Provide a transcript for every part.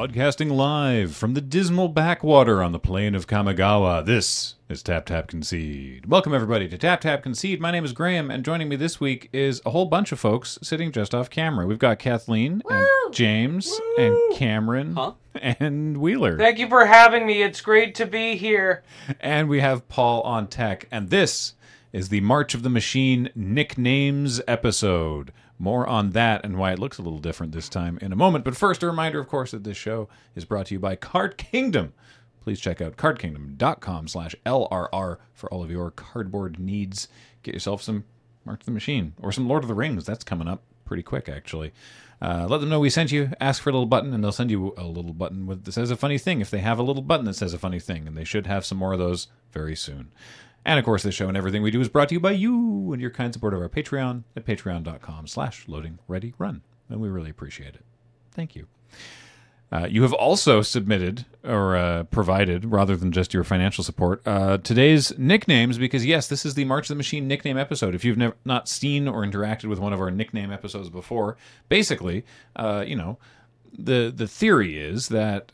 Broadcasting live from the dismal backwater on the plane of Kamigawa, this is Tap Tap Concede. Welcome, everybody, to Tap Tap Concede. My name is Graham, and joining me this week is a whole bunch of folks sitting just off camera. We've got Kathleen, and James, and Cameron, Huh? and Wheeler. Thank you for having me. It's great to be here. And we have Paul on tech. And this is the March of the Machine nicknames episode. More on that and why it looks a little different this time in a moment. But first, a reminder, of course, that this show is brought to you by Card Kingdom. Please check out cardkingdom.com slash LRR for all of your cardboard needs. Get yourself some Mark the Machine or some Lord of the Rings. That's coming up pretty quick, actually. Uh, let them know we sent you. Ask for a little button, and they'll send you a little button with, that says a funny thing. If they have a little button that says a funny thing, and they should have some more of those very soon. And of course, this show and everything we do is brought to you by you and your kind support of our Patreon at patreon.com slash loading ready run. And we really appreciate it. Thank you. Uh, you have also submitted or uh, provided, rather than just your financial support, uh, today's nicknames because, yes, this is the March of the Machine nickname episode. If you've never not seen or interacted with one of our nickname episodes before, basically, uh, you know, the the theory is that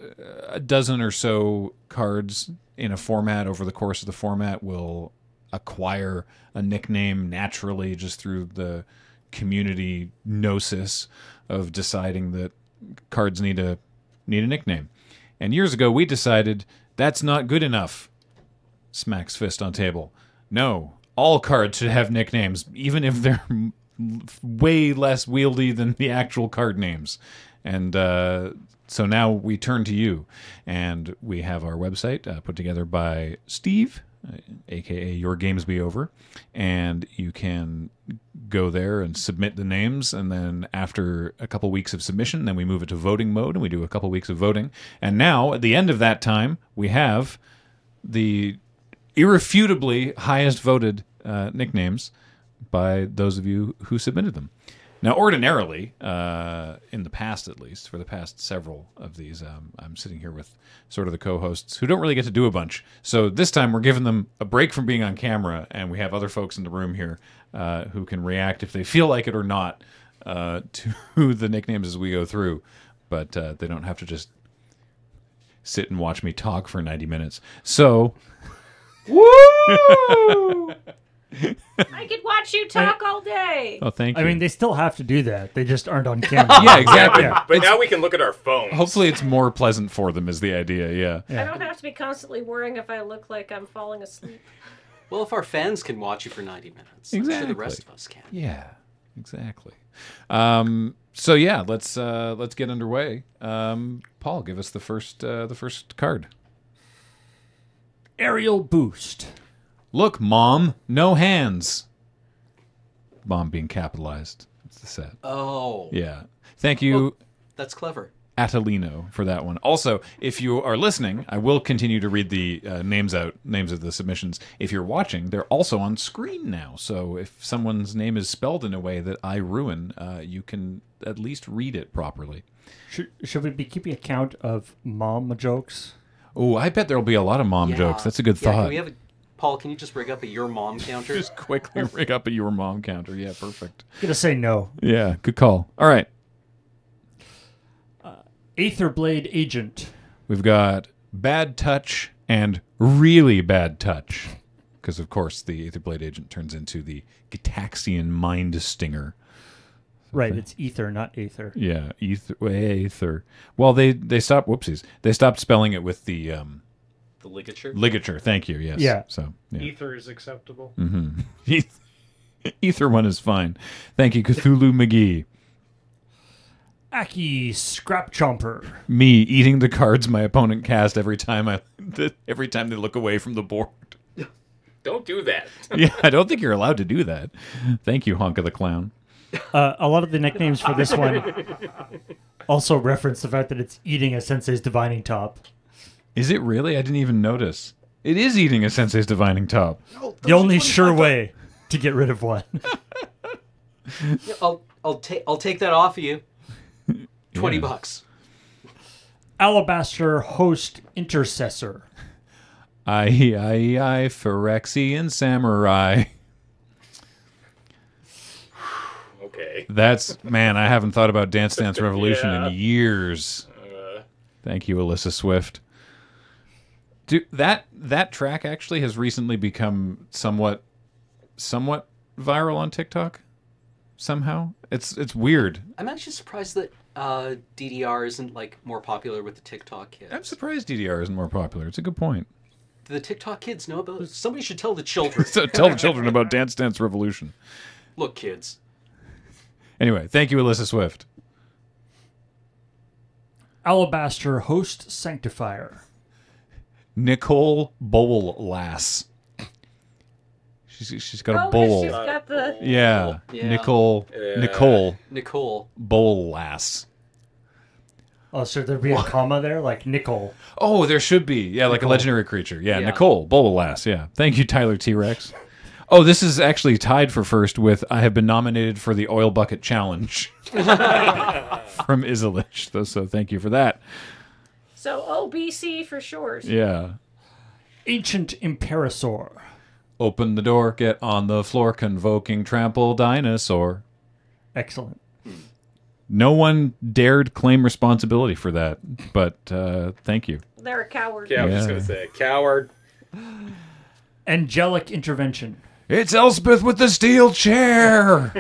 a dozen or so cards in a format over the course of the format will acquire a nickname naturally just through the community gnosis of deciding that cards need a need a nickname. And years ago we decided that's not good enough. Smacks fist on table. No, all cards should have nicknames, even if they're way less wieldy than the actual card names. And uh, so now we turn to you, and we have our website uh, put together by Steve, uh, aka Your Games Be Over, and you can go there and submit the names, and then after a couple weeks of submission, then we move it to voting mode, and we do a couple weeks of voting. And now at the end of that time, we have the irrefutably highest voted uh, nicknames by those of you who submitted them. Now, ordinarily, uh, in the past at least, for the past several of these, um, I'm sitting here with sort of the co hosts who don't really get to do a bunch. So this time we're giving them a break from being on camera, and we have other folks in the room here uh, who can react if they feel like it or not uh, to the nicknames as we go through. But uh, they don't have to just sit and watch me talk for 90 minutes. So. Woo! I could watch you talk all day. Oh, thank you. I mean, they still have to do that. They just aren't on camera. yeah, exactly. Yeah. But now we can look at our phones. Hopefully, it's more pleasant for them, is the idea. Yeah. Yeah. I don't have to be constantly worrying if I look like I'm falling asleep. Well, if our fans can watch you for 90 minutes, I'm sure the rest of us can. Yeah. Exactly. Um, so yeah, let's uh, let's get underway. Um, Paul, give us the first uh, the first card. Aerial boost. Look, mom, no hands. Mom being capitalized. That's the set. Oh, Yeah. Thank you. that's clever. Atalino for that one. Also, if you are listening, I will continue to read the uh, names out, names of the submissions. If you're watching, they're also on screen now. So if someone's name is spelled in a way that I ruin, uh, you can at least read it properly. Should, should we be keeping a count of mom jokes? Oh, I bet there'll be a lot of mom Yeah. jokes. That's a good Yeah, thought. Can we have a, Paul, can you just rig up a your mom counter? Just quickly rig up a your mom counter. Yeah, perfect. gonna say no. Yeah, good call. All right, Aetherblade agent. we've got bad touch and really bad touch, because of course the Aetherblade agent turns into the Gitaxian Mind Stinger. Right, it's ether, not aether. Yeah, ether. Aether. Well, they they stopped. Whoopsies. They stopped spelling it with the um, the ligature? ligature. Thank you. Yes. Yeah. So yeah. Ether is acceptable. Eth- Ether one is fine. Thank you, Cthulhu McGee. Akki scrap chomper. Me eating the cards my opponent cast every time I every time they look away from the board. Don't do that. Yeah, I don't think you're allowed to do that. Thank you, Honka the Clown. Uh, a lot of the nicknames for this one also reference the fact that it's eating a sensei's divining top. Is it really? I didn't even notice. It is eating a Sensei's Divining Top. The only sure way to get rid of one. Yeah, I'll I'll take I'll take that off of you. Twenty Yeah. bucks. Alabaster host intercessor. I, I, I, Phyrexian Samurai. Okay. That's, man, I haven't thought about Dance Dance Revolution Yeah. in years. Uh, Thank you, Alyssa Swift. Do that that track actually has recently become somewhat somewhat viral on TikTok. Somehow, it's it's weird. I'm actually surprised that uh, DDR isn't like more popular with the TikTok kids. I'm surprised DDR isn't more popular. It's a good point. Do the TikTok kids know about it? Somebody should tell the children. So tell the children about Dance Dance Revolution. Look, kids. Anyway, thank you, Alyssa Swift. Alabaster Host Sanctifier. Nicole Bowl Lass. She's she's got a Oh, 'cause bowl. she's got the. Yeah, Yeah. Nicole Yeah. Nicole Nicole. Bowl Lass. Oh, should there'd be a comma there, like Nicole? Oh, there should be. Yeah, like a legendary creature. Yeah, Yeah. Nicole Bowl Lass. Yeah, thank you, Tyler T Rex. Oh, this is actually tied for first with I have been nominated for the Oil Bucket Challenge from Isilish. So, so thank you for that. So OBC for short. Yeah. Ancient Imperasaur. Open the door, get on the floor, convoking trample dinosaur. Excellent. No one dared claim responsibility for that, but uh, thank you. They're a coward. Yeah, I was just gonna say coward. Angelic Intervention. It's Elspeth with the steel chair.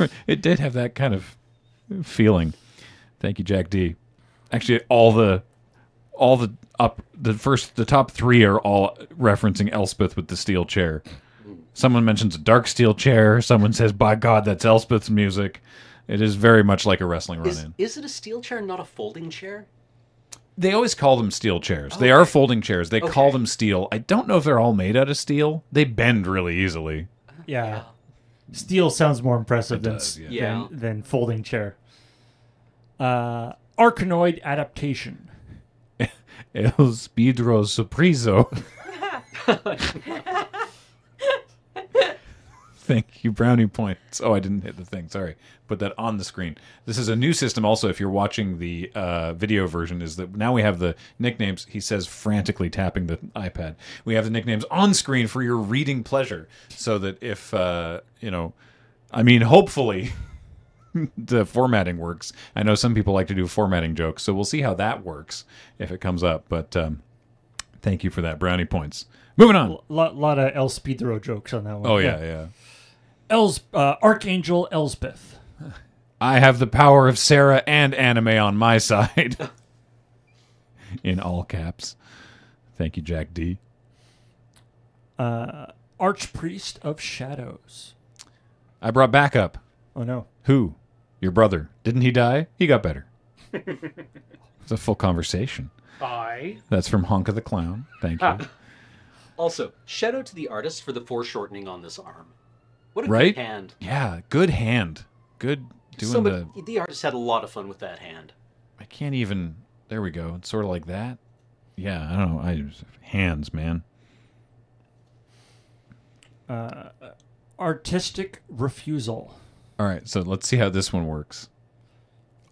it did have that kind of feeling. Thank you, Jack D. Actually, all the all the up the first the top three are all referencing Elspeth with the steel chair. Someone mentions a dark steel chair. Someone says, "By God, that's Elspeth's music." It is very much like a wrestling Is, run-in. is it a steel chair, not a folding chair? They always call them steel chairs. They are folding chairs. They call them steel. I don't know if they're all made out of steel. They bend really easily. Yeah. Steel sounds more impressive than, does, yeah. Yeah. than than folding chair. Uh, Arkanoid Adaptation. El Speedro Surpriso. Thank you, brownie points. Oh, I didn't hit the thing. Sorry. Put that on the screen. This is a new system. Also, if you're watching the uh, video version, is that now we have the nicknames. He says frantically tapping the iPad. We have the nicknames on screen for your reading pleasure, so that if uh, you know, I mean, hopefully. the formatting works. I know some people like to do formatting jokes, so we'll see how that works if it comes up. But um, thank you for that brownie points. Moving on. lot lot of El Speedro jokes on that one. Oh yeah, yeah. Els uh, Archangel Elspeth. I have the power of Serra and anime on my side. In all caps. Thank you, Jack D. Uh, Archpriest of Shadows. I brought backup. Oh no. Who? Your brother. Didn't he die? He got better. it's a full conversation. I. That's from Honka the Clown. Thank you. Also, shout out to the artist for the foreshortening on this arm. What a Right? good hand. Yeah, good hand. Good doing Somebody, the. the artist had a lot of fun with that hand. I can't even. There we go. It's sort of like that. Yeah, I don't know. I hands, man. Uh, Artistic Refusal. All right, so let's see how this one works.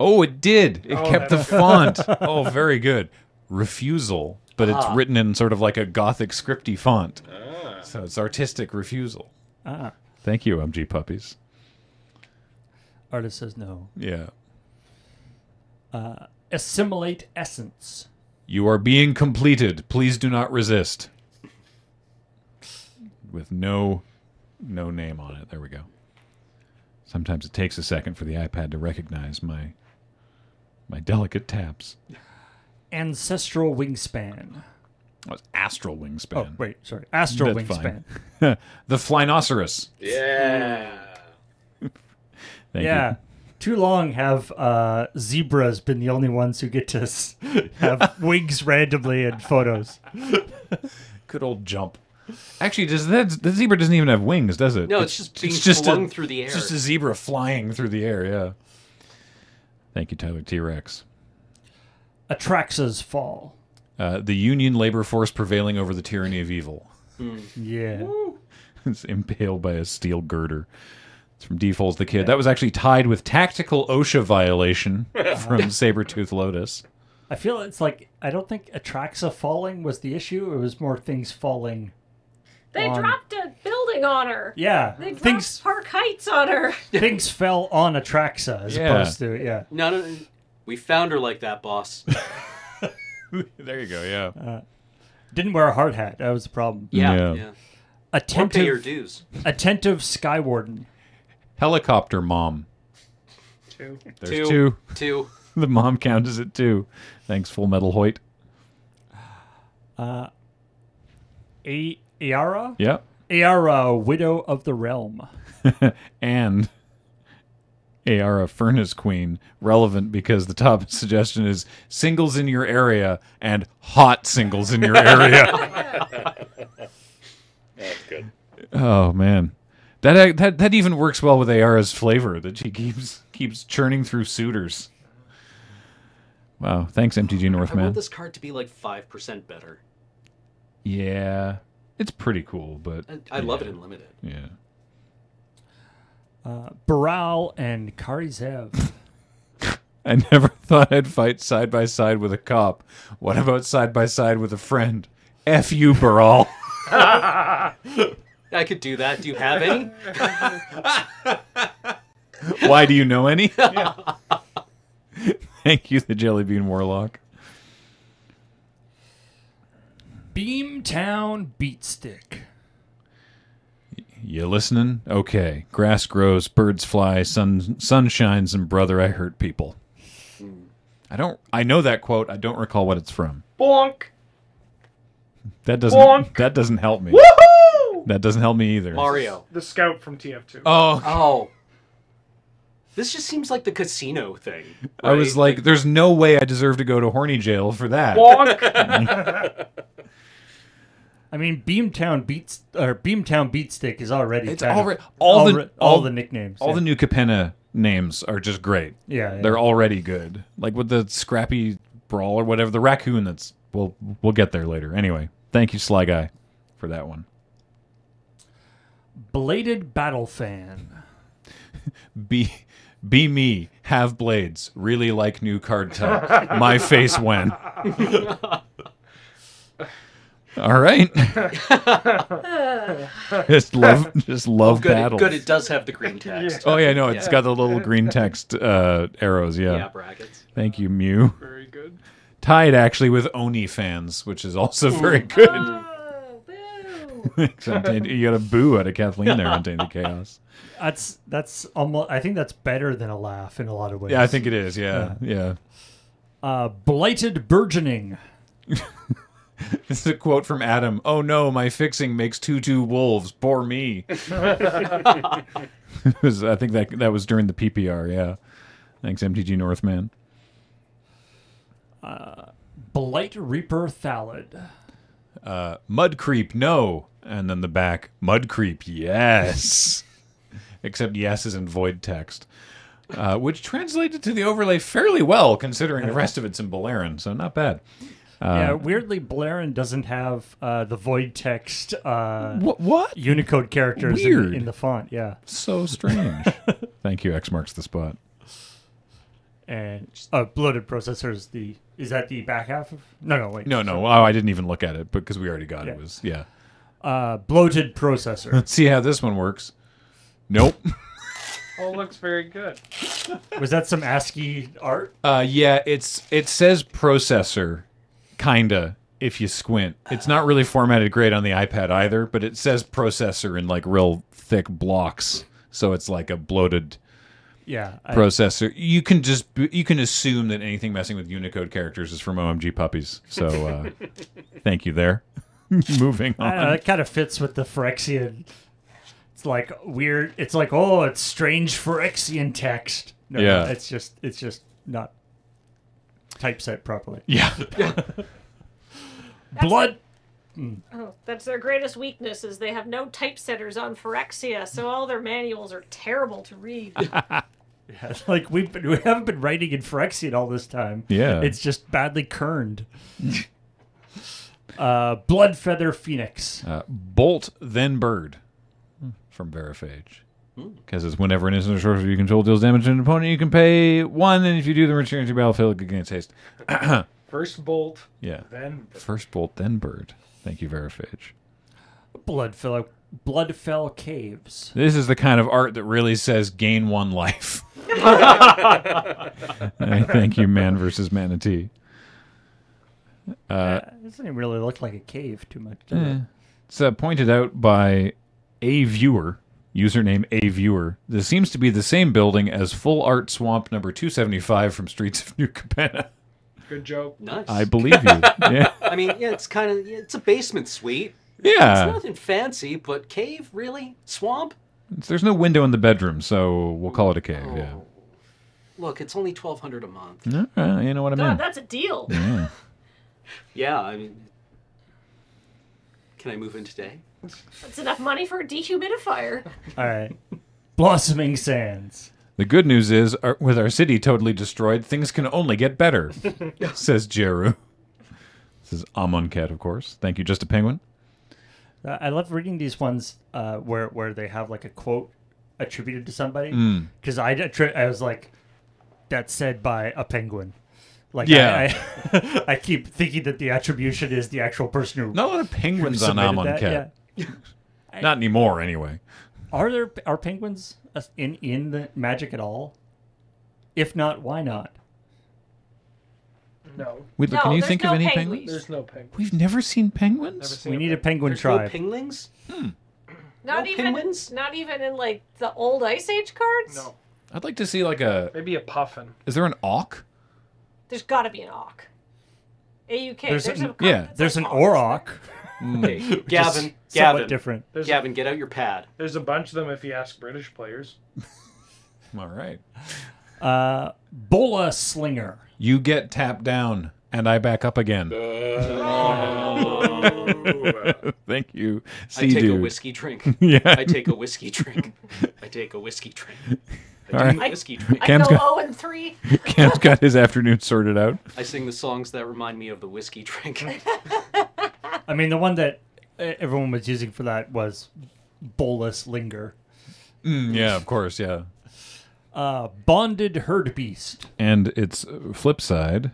Oh, it did. It Oh, kept the font. Oh, very good. Refusal, but it's Ah. written in sort of like a gothic scripty font. Ah. So it's artistic refusal. Ah. Thank you, MG puppies. Artist says no. Yeah. Assimilate Essence. You are being completed. Please do not resist. With no no name on it. There we go. Sometimes it takes a second for the iPad to recognize my my delicate taps. Ancestral Wingspan. Oh, it's astral Oh, wingspan. wait, sorry. Astral That's Wingspan. the Flynoceros. Yeah. Thank yeah. Too long have uh, zebras been the only ones who get to have wings randomly in photos. Good old jump. Actually, does that the zebra doesn't even have wings, does it? No, it's just being just flung a, through the air. It's just a zebra flying through the air. Yeah. Thank you, Tyler T Rex. Atraxa's Fall. Uh, the Union labor force prevailing over the tyranny of evil. Yeah. it's impaled by a steel girder. It's from Default's the Kid. That was actually tied with tactical OSHA violation from Sabretooth Lotus. I feel it's like, I don't think Atraxa falling was the issue. It was more things falling. They On- dropped a building on her. Yeah. They dropped Things Park Heights on her. things fell on Atraxa as Yeah. opposed to, yeah. No, no, no. We found her like that, boss. there you go. Yeah. Uh, didn't wear a hard hat. That was the problem. Yeah, Yeah. yeah. Or pay your Attentive, dues. attentive Skywarden. Helicopter mom. Two. There's Two. two. Two. The mom count as it two. Thanks, Full Metal Hoyt. Uh, a Ayara? Yep. Ayara, Widow of the Realm. and Ayara Furnace Queen relevant because the top suggestion is singles in your area and hot singles in your area. That's good. oh man. That, uh, that that even works well with Ayara's flavor that she keeps keeps churning through suitors. Wow, thanks MTG Northman. I want this card to be like 5% better. Yeah. It's pretty cool, but I, I love it yeah, in limited. Yeah. Uh, Baral and Kari Zev. I never thought I'd fight side by side with a cop. What about side by side with a friend? F you, Baral. I could do that. Do you have any? Why do you know any? Thank you, the Jelly Bean Warlock. Beamtown Beatstick. You listening? Okay. Grass grows, birds fly, sun sun shines, and brother, I hurt people. I don't. I know that quote. I don't recall what it's from. Bonk. That doesn't. Bonk. That doesn't help me. Woohoo! That doesn't help me either. Mario. The scout from TF2. Oh, Oh. This just seems like the casino thing. I was right? like, "There's no way I deserve to go to horny jail for that." Bonk. I mean, Beamtown Beats or Beamtown Beatstick is already It's already all the all all the nicknames. all yeah. the new Capenna names are just great. yeah, yeah. They're already good. Like with the Scrappy Brawl or whatever, the raccoon that's we'll we'll get there later. Anyway, thank you, Sly Guy, for that one. Bladed Battle Fan. Be be me, have blades, really like new card type. My face when. All right. just love just love good, battles. good. It does have the green text. Oh yeah, no, it's Yeah. got the little green text uh, arrows. Yeah. yeah. brackets. Thank you, Mew. Very good. Tied actually with Oni fans, which is also very good. Oh, boo. You got a boo out of Kathleen there on Tainted Chaos. That's that's almost. I think that's better than a laugh in a lot of ways. Yeah, I think it is. Yeah, yeah. Uh, blighted burgeoning. This is a quote from Adam. Oh no, my fixing makes two two wolves. Poor me. It was- I think that that was during the PPR. Yeah. Thanks, MTG Northman. Blight Reaper Thallid. Uh, Mud creep, no. And then the back, mud creep, yes. Except yes is in void text. Uh, which translated to the overlay fairly well, considering the rest of it's in Beleren, so not bad. Yeah, weirdly, Beleren doesn't have uh, the void text uh, What? What? Unicode characters in, Weird. in the font. Yeah, So strange. Thank you. X marks the spot. and uh, bloated processor is the is that the back half of? No, no, wait. No, no. Oh, I didn't even look at it because we already got it. Yeah. it. Was yeah. Uh, bloated processor. Let's see how this one works. Nope. Oh, looks very good. Was that some ASCII art? Uh, yeah, it's it says processor, kinda. If you squint, it's not really formatted great on the iPad either, but it says processor in like real thick blocks, so it's like a bloated Yeah, I, processor. You can just you can assume that anything messing with Unicode characters is from OMG puppies. So uh, thank you there. Moving don't know, on. that kind of fits with the Phyrexian. It's like weird. It's like oh, it's strange Phyrexian text. No, Yeah. it's just it's just not typeset properly. Yeah. Blood. Oh, that's their greatest weakness is they have no typesetters on Phyrexia, so all their manuals are terrible to read. Yeah, like we've been, we haven't been writing in Phyrexian all this time. Yeah. it's just badly kerned. uh, Blood Feather Phoenix. Uh, Bolt then Bird from Veriphage. Because it's whenever an instant or sorcery you control deals damage to an opponent, you can pay one, and if you do, the return your battlefield against haste. First bolt, Yeah. then First Bolt, then Bird. Thank you, Veriphage. Blood Feather Bloodfell Caves. This is the kind of art that really says gain one life. I thank you, man versus manatee. Uh, it doesn't even really look like a cave too much. Does it? It's uh, pointed out by a viewer, username a viewer. This seems to be the same building as Full Art Swamp number 275 from Streets of New Capenna. Good joke. Nice. I believe you. Yeah. I mean, yeah, it's kind of it's a basement suite. Yeah. It's nothing fancy, but cave really swamp. It's- There's no window in the bedroom, so we'll call it a cave. Yeah. Oh. Look, it's only twelve hundred a month. No, uh, you know what I God, mean. that's a deal. Yeah. Yeah, I mean, can I move in today? That's enough money for a dehumidifier. All right. Blossoming Sands. The good news is, our, with our city totally destroyed, things can only get better, says Djeru. This is Amonkhet, of course. Thank you, Just a Penguin. Uh, I love reading these ones uh, where where they have like a quote attributed to somebody Mm. because I attri- I was like, that's said by a penguin. Like Yeah. I, I, I keep thinking that the attribution is the actual person who Not a lot of penguins on submitted that, yeah. Not anymore, anyway. Are there are penguins uh, in in the magic at all? If not, why not? No, Wait, No, can you there's think no of any penguins. penguins? there's no penguin. We've never seen penguins. Never seen We a need a penguin. penguin There's no tribe. penguins. Not No even, penguins? not even in like the old Ice Age cards. No, I'd like to see like a. maybe a puffin. Is there an auk? There's got to be an Auk. AUK. There's There's, an- a card yeah, that's There's an like Orok. Okay, which Gavin, somewhat Gavin, different. There's Gavin, get out your pad. there's a bunch of them if you ask British players. All right. Uh, Bola Slinger. You get tapped down, and I back up again. Thank you, I take a Sea-Doo. whiskey drink. Yeah. I take a whiskey drink. I take a whiskey drink. I All take right. a whiskey drink. I Cam's go got- 0 and 3. Cam's got his afternoon sorted out. I sing the songs that remind me of the whiskey drink. I mean, the one that uh, everyone was using for that was Bolus Linger. Mm, yeah, of course, yeah. Uh, Bonded Herd Beast. And its uh, flip side,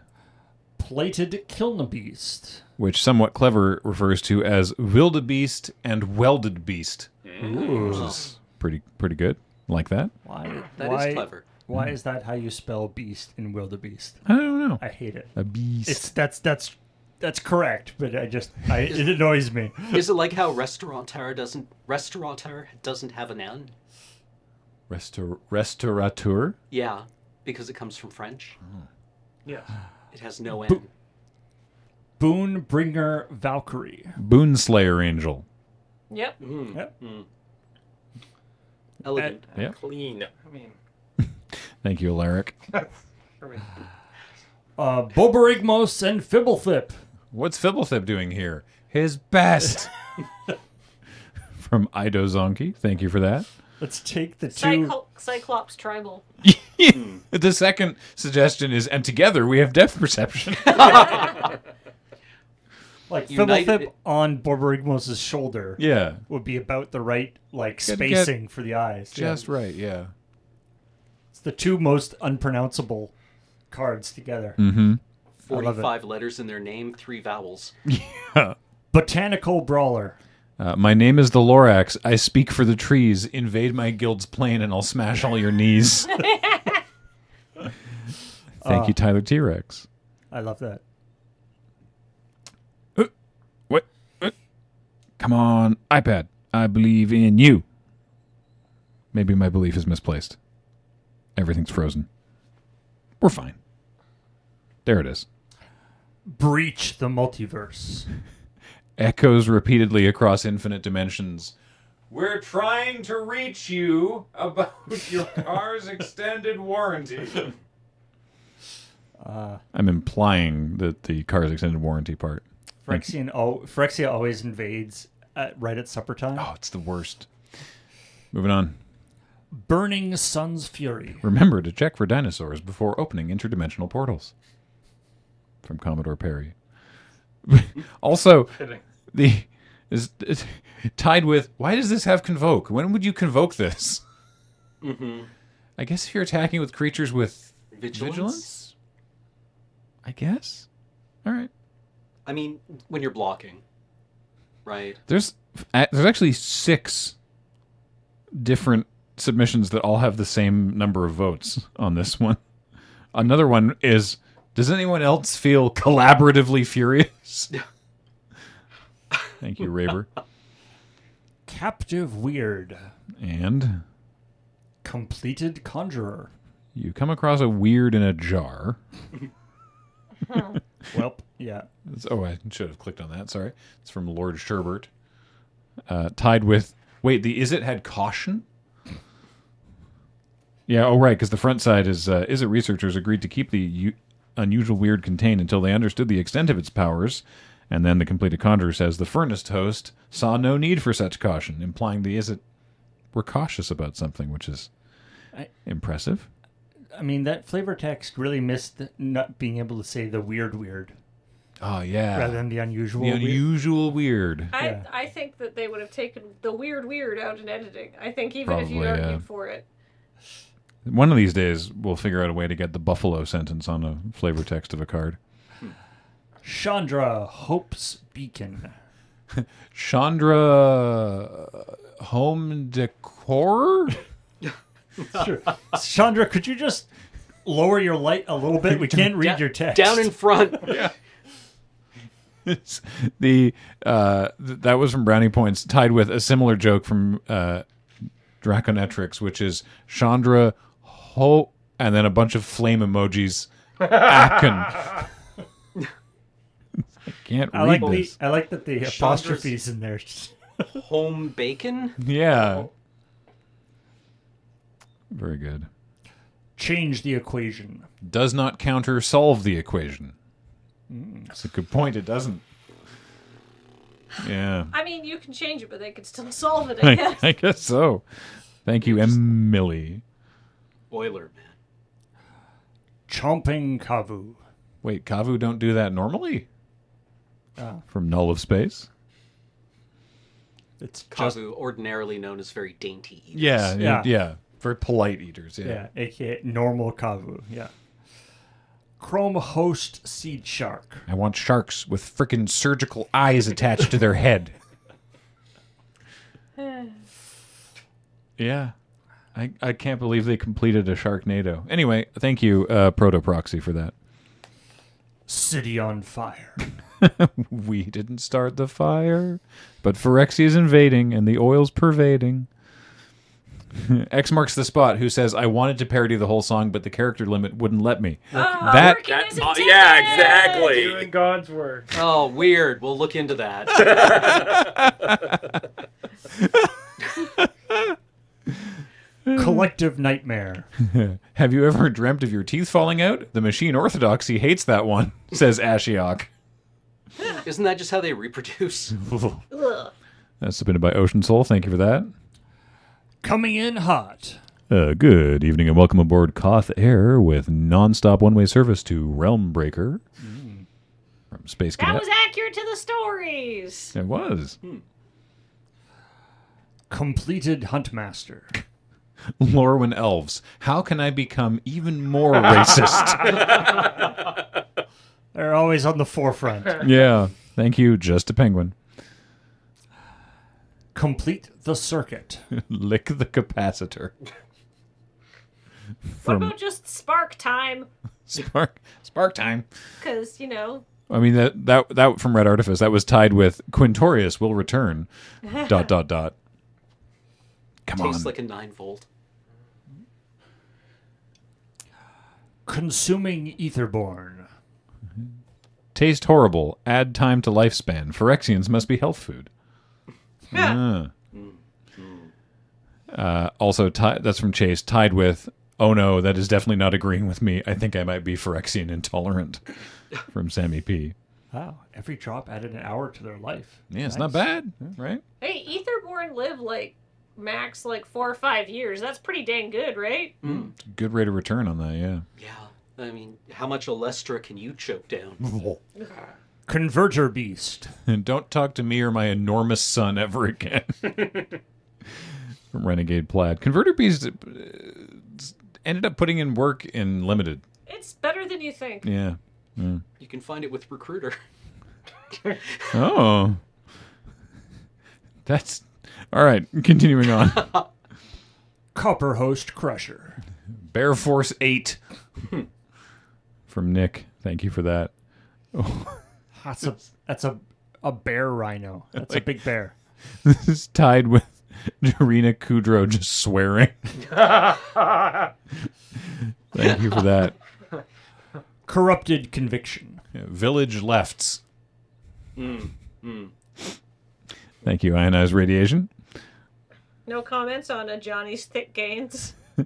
Plated Kilnabeast. which somewhat clever refers to as wildebeest and welded beast. Ooh. Pretty, pretty good. Like that? Why? That is why, clever. Why hmm. is that how you spell beast in wildebeest? I don't know. I hate it. A beast. It's that's that's that's correct, but I just I, it annoys me. Is it like how restaurateur doesn't restaurateur doesn't have an N? Restaur- restaurateur. Yeah, because it comes from French. Hmm. yeah. It has no N. Boon Bringer Valkyrie. Boonslayer angel. Yep. Mm. Yep. Hmm. Elegant. Yeah. Clean. I mean, Thank you, Alaric. for. Uh, Borborygmos and Fblthp. What's Fblthp doing here? His best. From Ido Zonki. Thank you for that. Let's take the two. Cyclo- Cyclops Tribal. The second suggestion is, and together we have depth perception. Like United- Fblthp on Borborygmos' shoulder yeah. would be about the right like Gotta spacing for the eyes. Yeah. Just right, yeah. It's the two most unpronounceable cards together. Mm-hmm. Forty-five letters in their name, three vowels. Botanical Brawler. Uh, my name is the Lorax. I speak for the trees. Invade my guild's plane and I'll smash all your knees. Thank you, Tyler T Rex. I love that. What? Uh, Come on, iPad. I believe in you. Maybe my belief is misplaced. Everything's frozen. We're fine. There it is. Breach the multiverse. Echoes repeatedly across infinite dimensions. We're trying to reach you about your car's extended warranty. Uh, I'm implying that the car's extended warranty part. Phyrexian, oh, Phyrexia always invades at, right at supper time. Oh, it's the worst. Moving on. Burning Sun's Fury. Remember to check for dinosaurs before opening interdimensional portals. From Commodore Perry. also, the is, is tied with why does this have convoke? When would you convoke this? Mm-hmm. I guess if you're attacking with creatures with Vigilance? vigilance, I guess. All right. I mean, when you're blocking, Right. There's there's actually six different submissions that all have the same number of votes on this one. Another one is does anyone else feel collaboratively furious? Thank you, Raber. Captive Weird. And Completed Conjurer. you come across a weird in a jar. Well, yeah. It's- oh, I should have clicked on that. Sorry. It's from Lord Sherbert. Uh, tied with. Wait, the Izzet had caution? Yeah, oh, right, because the front side is uh, Izzet researchers agreed to keep the u- unusual weird contained until they understood the extent of its powers. And then the completed conjurer says the furnace host saw no need for such caution, implying the Izzet were cautious about something, which is I- impressive. I mean, that flavor text really missed not being able to say the weird weird Oh yeah, rather than the unusual the weird. unusual weird. I, Yeah. I think that they would have taken the weird weird out in editing. I think even if you argued yeah. for it. One of these days, we'll figure out a way to get the buffalo sentence on a flavor text of a card. Chandra Hope's Beacon. Chandra Home Decor? Sure. Chandra, could you just lower your light a little bit? We can't read Da- your text. Down in front. It's the uh, th- that was from Brownie Points, tied with a similar joke from uh, Draconetrix, which is Chandra Ho, and then a bunch of flame emojis. Akken. I can't I like read the, this. I like that the apostrophes in there. Home bacon. Yeah. Very good. Change the equation. does not counter solve the equation. That's a good point. It doesn't. Yeah, I mean, you can change it, but they could still solve it. I I, guess. I guess so. Thank you, Emily. Boiler man. Chomping Kavu. Wait, Kavu don't do that normally? Oh. From Null of Space? It's just Kavu, ordinarily known as very dainty eaters. Yeah, yeah, Yeah. yeah. Very polite eaters. Yeah. yeah, aka normal Kavu. Yeah. Chrome Host Seed Shark. I want sharks with frickin' surgical eyes attached to their head. yeah. I, I can't believe they completed a Sharknado. Anyway, thank you, uh, Proto Proxy, for that. City on Fire. We didn't start the fire, but Phyrexia is invading and the oil's pervading. X marks the spot. Who says I wanted to parody the whole song, but the character limit wouldn't let me. Oh, That- working That- oh, yeah, exactly. Doing God's work. Oh, weird. We'll look into that. Collective Nightmare. Have you ever dreamt of your teeth falling out? The machine orthodoxy hates that one, says Ashiok. Isn't that just how they reproduce? That's submitted by Ocean Soul. Thank you for that. Coming in hot. Uh, good evening and welcome aboard Koth Air with non-stop one-way service to Realm Breaker from Space That Cadet. was accurate to the stories. It was. Completed Huntmaster. Lorwyn Elves. How can I become even more racist? They're always on the forefront. yeah. Thank you, Just a Penguin. Complete the Circuit. Lick the capacitor. What From about just spark time? Spark Spark Time. Because, you know, I mean that that that from Red Artifice that was tied with Quintorius will return. dot dot dot. Come Tastes on. like a nine volt. Consuming Aetherborn. Taste horrible. Add time to lifespan. Phyrexians must be health food. Ah. Uh, also, ti- that's from Chase. Tied with. Oh no, that is definitely not agreeing with me. I think I might be Phyrexian intolerant. From Sammy P. Wow. Every drop added an hour to their life. Yeah, it's Nice. not bad, right? hey, Aetherborn live like max like four or five years. That's pretty dang good, right? Good rate of return on that. Yeah. Yeah. I mean, how much Alestra can you choke down? Converter Beast. And don't talk to me or my enormous son ever again. From Renegade Plaid. Converter Beast uh, ended up putting in work in Limited. It's better than you think. Yeah. You can find it with Recruiter. Oh. That's all right. Continuing on. Copper Host Crusher. Bear Force 8 from Nick. Thank you for that. That's a that's a a bear rhino. That's Like- a big bear. This is tied with Jarina Kudrow just swearing. Thank you for that. Corrupted Conviction. Yeah, Village Lefts. Mm, mm. Thank you, Ionized Radiation. No comments on a Johnny's thick gains.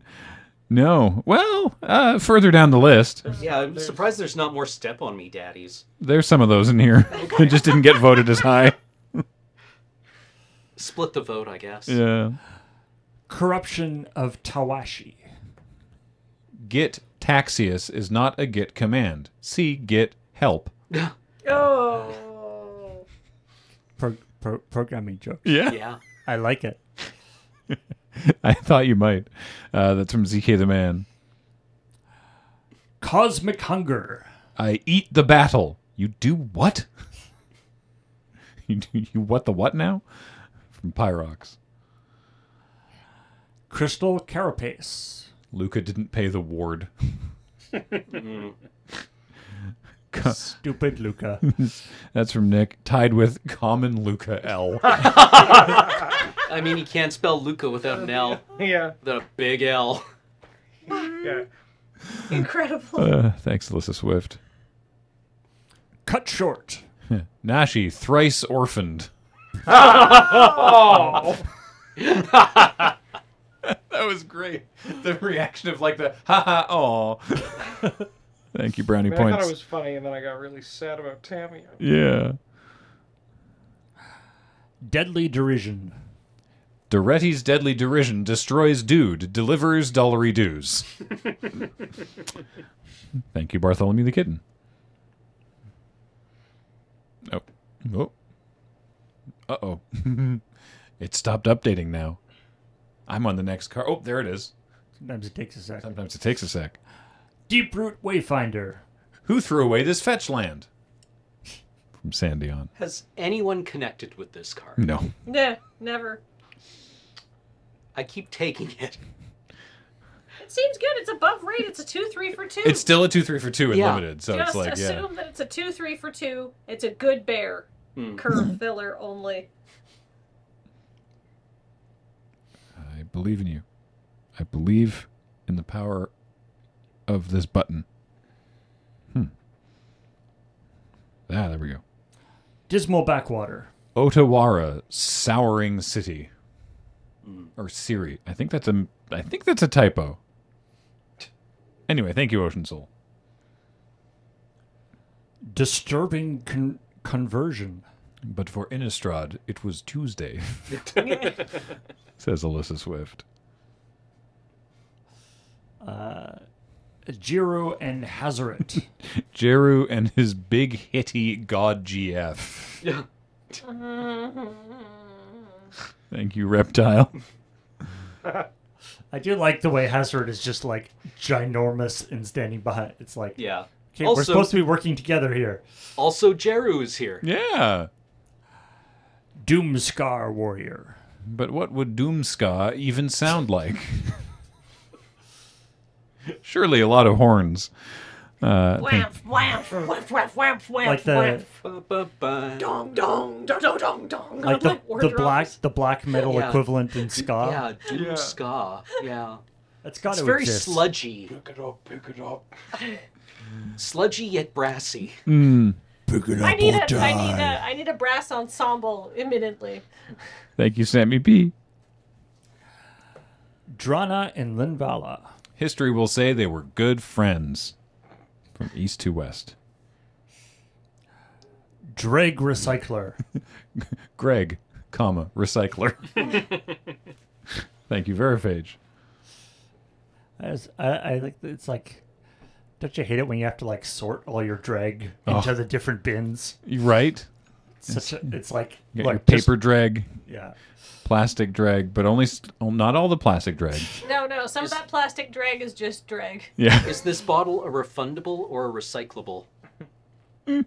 No. Well, uh, further down the list, Yeah, I'm surprised there's not more step on me, daddies. there's some of those in here. It just didn't get voted as high. Split the vote, I guess. Yeah. Corruption of Towashi. Git taxius is not a git command. See git help. Oh. Pro, pro, programming joke. Yeah. Yeah. I like it. I thought you might. Uh, that's from ZK the Man. Cosmic Hunger. I eat the battle. You do what? you do you what the what now? From Pyrox. Crystal Carapace. Lukka didn't pay the ward. Co- Stupid Lukka. That's from Nick. Tied with common Lukka L. I mean, you can't spell Lukka without an L, Yeah. without a big L. Yeah. Incredible. Uh, thanks, Alyssa Swift. Cut Short. Nashi, thrice orphaned. Oh. That was great. The reaction of like the ha ha oh. Thank you, brownie I, mean, I thought it was funny, and then I got really sad about Tammy. Yeah. Deadly Derision. Doretti's deadly derision destroys dude, delivers dollary dues. Thank you, Bartholomew the Kitten. Oh. Oh. Uh oh. it stopped updating now. I'm on the next car. Oh, there it is. Sometimes it takes a sec. Sometimes it takes a sec. Deep Root Wayfinder. Who threw away this fetch land? From Sandion. Has anyone connected with this card? No. Nah, never. I keep taking it. It seems good. It's above rate. It's a two three for two. It's still a 2 3 for 2 in Yeah. limited, so Just it's like, yeah. assume that it's a two three for two. It's a good bear. Hmm. Curve filler only. I believe in you. I believe in the power of this button. Hmm. Ah, there we go. Dismal Backwater. Otawara, souring city, or Siri. I think that's a. I think that's a typo. Anyway, thank you, Ocean Soul. Disturbing con- Conversion. But for Innistrad, it was Tuesday. Says Alyssa Swift. Djeru and Hazoret. Djeru and his big hitty god GF. Thank you, Reptile. I do like the way Hazoret is just like ginormous and standing behind. It's like, Yeah. okay, we're Also- supposed to be working together here. Also, Djeru is here. Yeah. Doomskar Warrior. But what would Doomska even sound like? Surely a lot of horns. Uh, thank- Whamp, whamp, whamp, whamp, whamp, whamp, Like the whamp. Dong, dong, dong, dong, dong, dong. like the, War the drums. black the black metal Yeah. equivalent in ska. Yeah, Doom Yeah. Ska. Yeah. That's got It's to very exist. sludgy. Pick it up, pick it up. Sludgy yet brassy. I need a, I need a, I need a brass ensemble imminently. Thank you, Sammy P. Drana and Linvala. History will say they were good friends. From east to west. Dreg Recycler. Greg, comma, recycler. Thank you, Verifage. As I, I like it's like don't you hate it when you have to like sort all your drag Oh. into the different bins? You right? It's such a, it's like You got your just- paper drag, yeah. plastic drag, but only st- oh, not all the plastic drag. No, no, some of that plastic drag is just drag. Yeah. Is this bottle a refundable or a recyclable?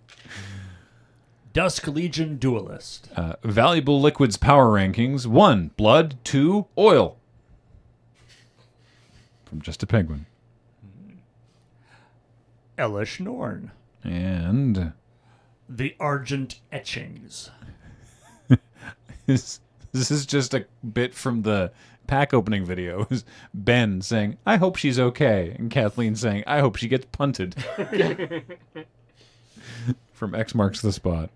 Dusk Legion Duelist. Uh, valuable liquids power rankings: one, blood; two, oil. From just a penguin. Elish Norn. And The Argent Etchings. this, this is just a bit from the pack opening video. Ben saying, "I hope she's okay," and Kathleen saying, "I hope she gets punted." from X marks the spot.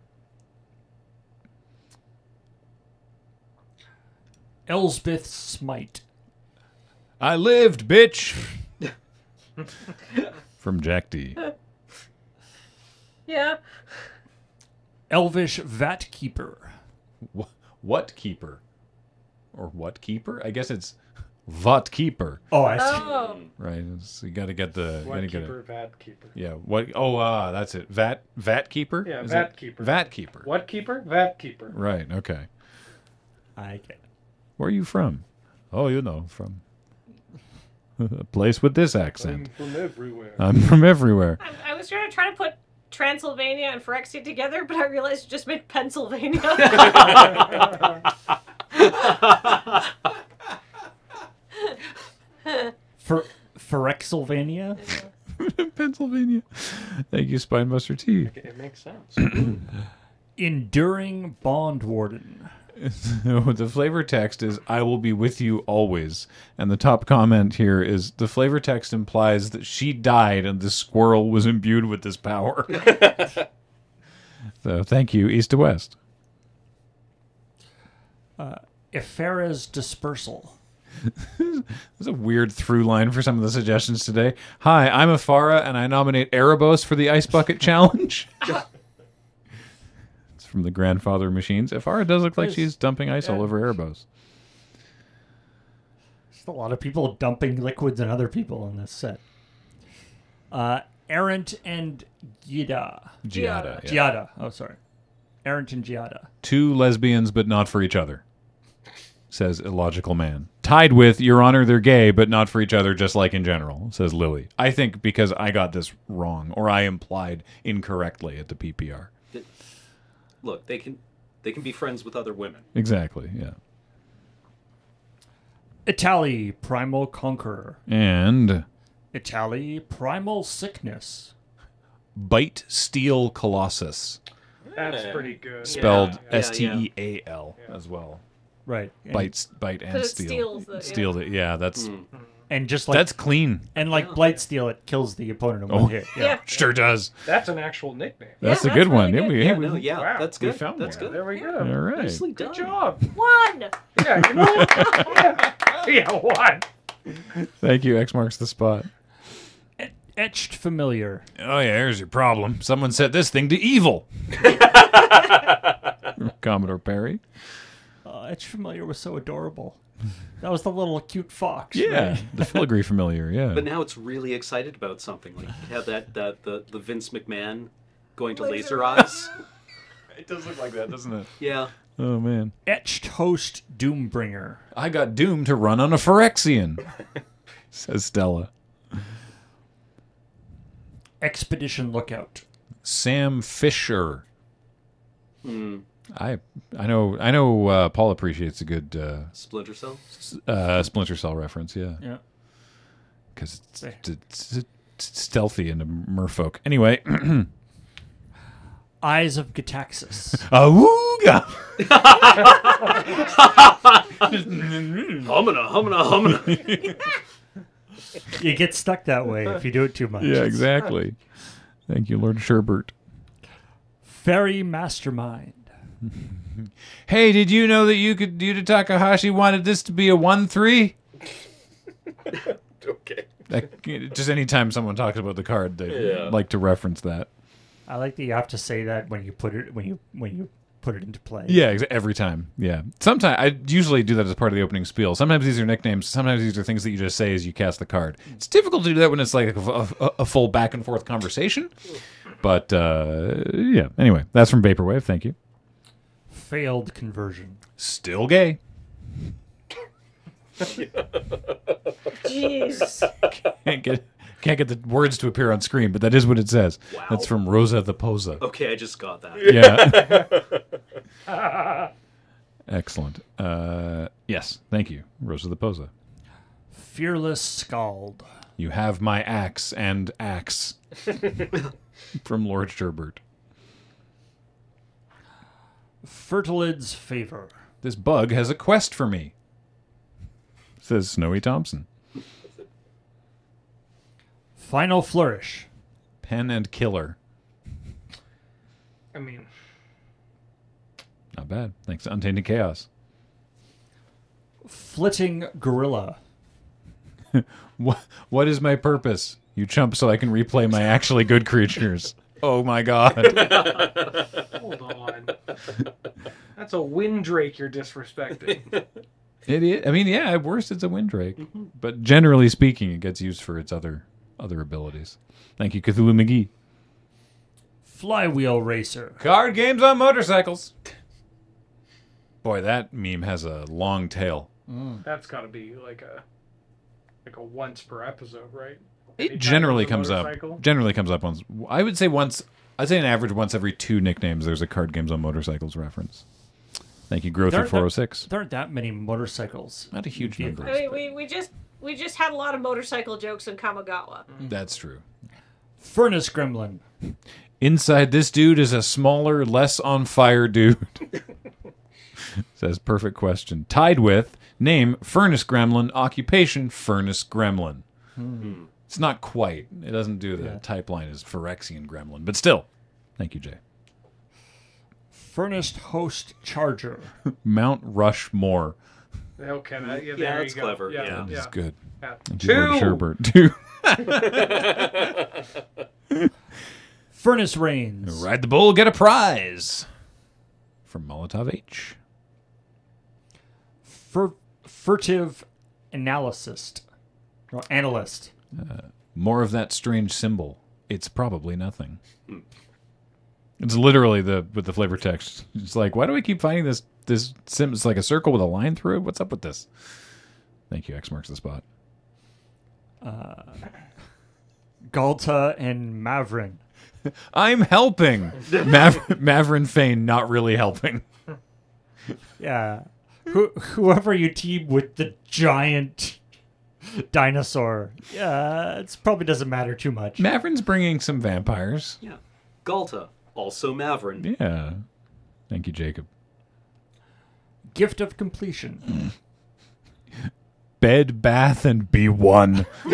Elspeth Smite. I lived, bitch. from Jack D. Yeah. Elvish Vat Keeper. Wh- What keeper? Or what keeper? I guess it's Vat keeper, Oh, I see. Oh. right? It's- you got to get the. What gotta keeper, it. vat keeper. Yeah. What? Oh, ah, that's it. Vat vat keeper. Yeah, Is vat it? keeper. Vat keeper. What keeper? Vat keeper. Right. Okay. I get it. Where are you from? Oh, you know, from a place with this I'm accent. from everywhere. I'm from everywhere. I, I was trying to try to put Transylvania and Phyrexia together, but I realized you just meant Pennsylvania. For Phyrexylvania? Pennsylvania. Thank you, Spinebuster T. it makes sense. Enduring Bond Warden. the flavor text is "I will be with you always," and the top comment here is the flavor text implies that she died and the squirrel was imbued with this power. so thank you, East to West. Uh, Ephara's Dispersal. There's a weird through line for some of the suggestions today. Hi, I'm Ephara, and I nominate Erebos for the Ice Bucket Challenge. It's from the Grandfather Machines. Ephara does look like she's dumping ice all over Erebos. There's a lot of people dumping liquids on other people in this set. Uh, Errant and Giada. Giada. yeah. Giada. Oh, sorry. Errant and Giada. Two lesbians, but not for each other, says Illogical Man. Tied with, Your Honor, they're gay, but not for each other, just like in general, says Lily. I think because I got this wrong, or I implied incorrectly at the PPR. Look, they can they can be friends with other women. Exactly, yeah. Etali, Primal Conqueror. And Etali, Primal Sickness. Bite Steel Colossus, That's pretty good. spelled yeah, S T E A L as well. Right. And, Bite, bite, and 'Cause it steel. steals the- yeah. Steal it. Yeah, that's hmm. And just like that's clean. and like Blight Steel, it kills the opponent in one Oh. hit. yeah. Sure does. That's an actual nickname. That's Yeah, a good that's one. really Yeah, good. we, Yeah, we- no, yeah, Wow, that's we good. found that's one. good. There we go. all right. Nicely Good done. job. One. Yeah, you know yeah. yeah, one. Thank you. X marks the spot. Etched Familiar. Oh yeah, here's your problem. Someone set this thing to evil. Commodore Perry. Uh, Etched Familiar was so adorable. That was the little cute fox. Yeah, right? the filigree familiar. Yeah. But now it's really excited about something. Like you have that that the, the Vince McMahon going to Laser laser eyes. it does look like that, doesn't it? yeah. Oh man, Etched Host Doombringer. I got doomed to run on a Phyrexian. says Stella. Expedition Lookout. Sam Fisher. Hmm. I I know I know uh, Paul appreciates a good uh, Splinter Cell. uh, Splinter Cell reference. Yeah, Yeah. because it's, There. it's, it's stealthy into merfolk. Anyway, Eyes of Gitaxias. awooga. Humana, humana, humana. you get stuck that way if you do it too much. Yeah, exactly. Thank you, Lord Sherbert. Fairy Mastermind. Hey, did you know that you could Yuta Takahashi wanted this to be a one three? Okay. Like, just anytime someone talks about the card, they Yeah. like to reference that. I like that you have to say that when you put it when you when you put it into play. Yeah, ex- every time. Yeah. Sometimes I usually do that as part of the opening spiel. Sometimes these are nicknames. Sometimes these are things that you just say as you cast the card. It's difficult to do that when it's like a, a- a full back and forth conversation. But uh, yeah. Anyway, that's from Vaporwave. Thank you. Failed conversion. Still gay. Jeez. Can't get Can't get the words to appear on screen, but that is what it says. Wow. That's from Rosa the Posa. Okay, I just got that. Yeah. Excellent. Uh, yes, thank you, Rosa the Posa. Fearless Skald. You have my axe and axe from Lord Sherbert. Fertilid's Favor. This bug has a quest for me. Says Snowy Thompson. Final Flourish. Pen and killer. I mean, Not bad. Thanks to Untainted Chaos. Flitting Guerrilla. What, what is my purpose? You chump so I can replay my actually good creatures. Oh my god. hold on. That's a Windrake you're disrespecting. It is. I mean, yeah, at worst it's a Windrake, mm-hmm. but generally speaking, it gets used for its other other abilities. Thank you, Cthulhu McGee. Flywheel Racer. Card games on motorcycles. Boy, that meme has a long tail. That's got to be like a like a once per episode, right? It generally there's a comes up. Generally comes up once. I would say once. I'd say an average once every two nicknames. There's a card games on motorcycles reference. Thank you, growth there, of 406. There aren't that many motorcycles. Not a huge number. I mean, we, we just we just had a lot of motorcycle jokes in Kamigawa. Mm-hmm. That's true. Furnace Gremlin. Inside this dude is a smaller, less on fire dude. Says perfect question. Tied with name Furnace Gremlin, occupation Furnace Gremlin. Hmm. It's not quite. It doesn't do the Yeah. type line as Phyrexian Gremlin, but still. Thank you, Jay. Furnace Host Charger. Mount Rushmore. Oh, okay, that, yeah, Yeah, that's you go. clever, Yeah, yeah. That yeah. is good. yeah. Thank you, Lord Two. Sherbert. Two. Furnace Reins. Ride the bull, get a prize. From Molotov H. Fur- furtive Analyst. Or analyst. More of that strange symbol. It's probably nothing. It's literally the with the flavor text. It's like, why do I keep finding this this sim? It's like a circle with a line through it. What's up with this? Thank you. X marks the spot. Uh, Ghalta and Mavren. I'm helping. Mav- Mavren Fein not really helping. Yeah. Who, whoever you team with the giant dinosaur. Yeah, it probably doesn't matter too much. Mavren's bringing some vampires. Yeah. Ghalta, also Mavren. Yeah. Thank you, Jacob. Gift of completion. Bed, bath, and be one.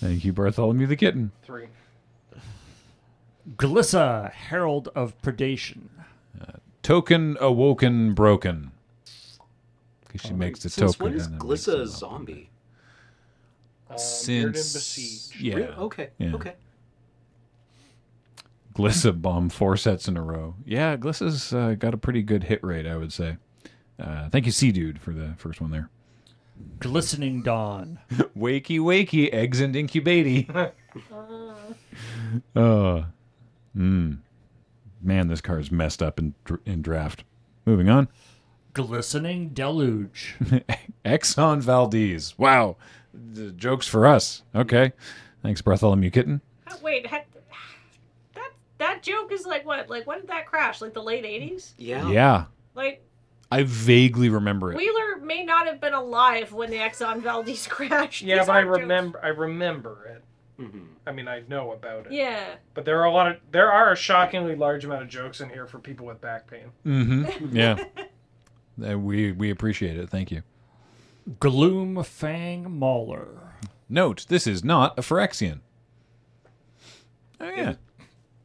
Thank you, Bartholomew the kitten. Three. Glissa, Herald of Predation. Uh, token awoken broken. 'Cause she makes the Since token. when is and Glissa a makes them up. zombie? Um, Since Mirrodin Besiege. yeah, Really? Okay. yeah. Okay. Glissa bomb four sets in a row. Yeah, Glissa's uh, got a pretty good hit rate, I would say. Uh, thank you, Sea Dude, for the first one there. Glistening Dawn. Wakey, wakey, eggs and incubatey. uh, mm. Man, this car is messed up in, in draft. Moving on. Glistening Deluge. Exxon Valdez. Wow. The joke's for us. Okay. Thanks, Bartholomew Kitten. Uh, Wait, had, that that joke is like what? Like when did that crash? Like the late eighties? Yeah. Yeah. Like I vaguely remember it. Wheeler may not have been alive when the Exxon Valdez crashed. Yeah, These but I aren't jokes. remember. I remember it. Mhm. I mean, I know about it. Yeah. But there are a lot of there are a shockingly large amount of jokes in here for people with back pain. Mm-hmm. Yeah. Uh, we we appreciate it. Thank you. Gloom Fang Mauler. Note: This is not a Phyrexian. Oh yeah.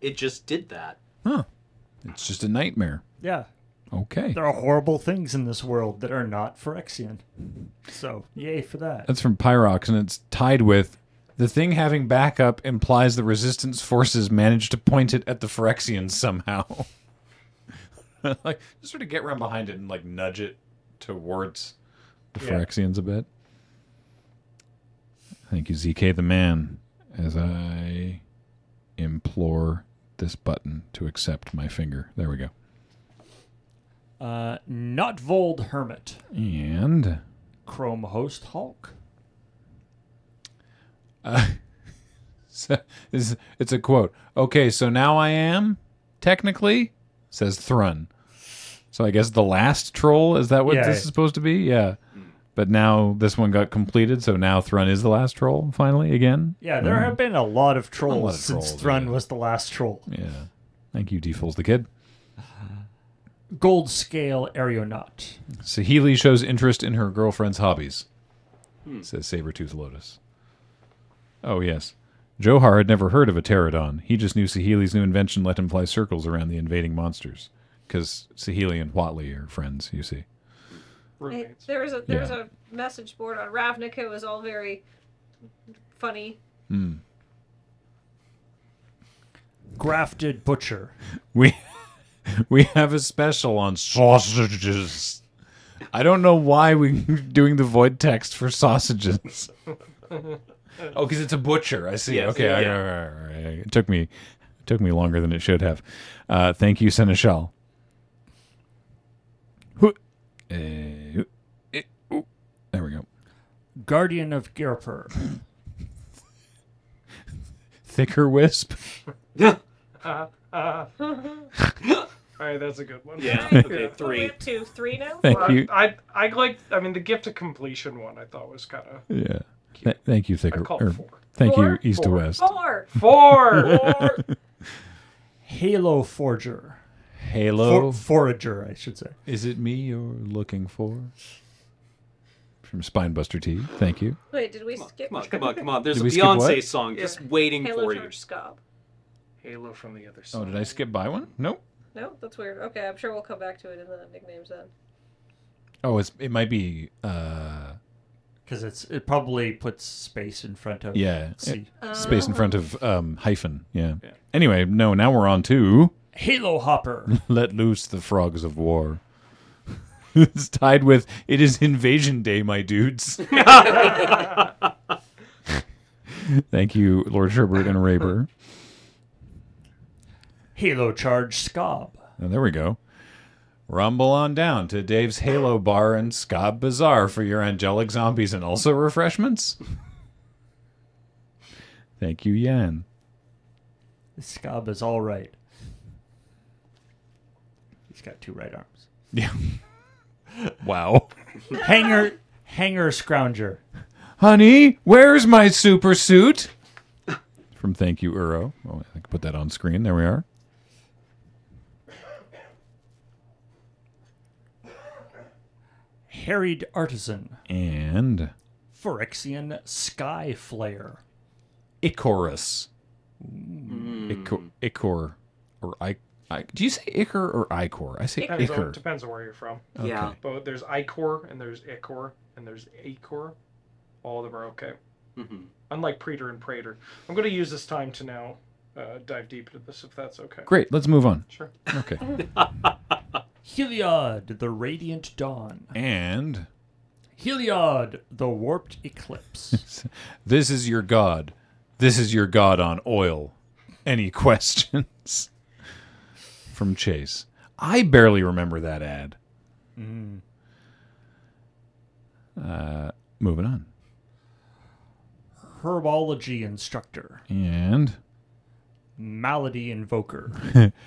It just did that. Huh. It's just a nightmare. Yeah. Okay. There are horrible things in this world that are not Phyrexian. So, yay for that. That's from Pyrox, and it's tied with the thing having backup implies the resistance forces managed to point it at the Phyrexians somehow. like, just sort of get around behind it and like nudge it towards the Yeah. Phyrexians a bit. Thank you, ZK the man, as I implore this button to accept my finger. There we go. Uh, Gnottvold Hermit. And Chrome Host Hulk. So, it's, it's a quote. Okay, so now I am technically says Thrun. So I guess the last troll is that what Yeah. this is supposed to be? Yeah. But now this one got completed, so now Thrun is the last troll finally again. Yeah, there have been a lot of trolls lot of since trolls, Thrun yeah. was the last troll. Yeah. Thank you, Defaults the kid. Gold scale aeronaut. Saheeli shows interest in her girlfriend's hobbies. Hmm. Says Sabretooth Lotus. Oh, yes. Johar had never heard of a pterodon. He just knew Saheeli's new invention let him fly circles around the invading monsters. Because Saheeli and Huatli are friends, you see. Hey, Roommates. there was a there was Yeah. a message board on Ravnica. It was all very funny. Hmm. Grafted butcher. We we have a special on sausages. I don't know why we're doing the void text for sausages. oh, because it's a butcher. I see. Yes, okay, yeah. all right, all right, all right. it took me it took me longer than it should have. Uh, thank you, Seneschal. Hu- eh, eh, ooh. There we go. Guardian of Ghirapur. Thicker wisp. All right, that's a good one. Yeah. Alright, Okay, we're three. up to three now. Thank I, you. I I like. I mean, the gift of completion one I thought was kind of Yeah. Th- thank you, thicker. I call or- four. Thank Four? you, east to west. Four. Four. Halo Forger. Halo. For- forager, I should say. Is it me you're looking for? From Spinebuster T. Thank you. Wait, did we Come on, skip? come on, come on, come on. There's Did a Beyonce what? song just waiting Halo for you. Charge Skaab. Halo from the other side. Oh, did I skip by one? Nope. No, that's weird. Okay, I'm sure we'll come back to it in the nicknames then. Oh, it's it might be. uh Because it's it probably puts space in front of Yeah, C. space in front of um hyphen. Yeah. Yeah. Anyway, no. Now we're on to Halo Hopper. let loose the frogs of war. it's tied with it is invasion day, my dudes. Thank you, Lord Sherbert and Raber. Halo Charge Skaab. Oh, there we go. Rumble on down to Dave's Halo Bar and Skaab Bazaar for your angelic zombies and also refreshments. Thank you, Yan. Skaab is all right. He's got two right arms. Yeah. wow. Hangar Hangar Scrounger. Honey, where's my super suit? From Thank You, Uro. Oh, I can put that on screen. There we are. Harried Artisan. And Phyrexian Sky Flare. Icarus. Icor, Icor. Or I, I. Do you say Icor or Icor? I say Depends on, Icor. depends on where you're from. Yeah. But there's Icor and there's Icor and there's Acor. All of them are okay. Mhm. Unlike Praetor and Praetor. I'm going to use this time to now uh, dive deep into this if that's okay. Great. Let's move on. Sure. Okay. Heliod, the Radiant Dawn. and Heliod, the Warped Eclipse. This is your god. This is your god on oil. Any questions? From Chase. I barely remember that ad. Uh, moving on. Herbology Instructor. And Malady Invoker.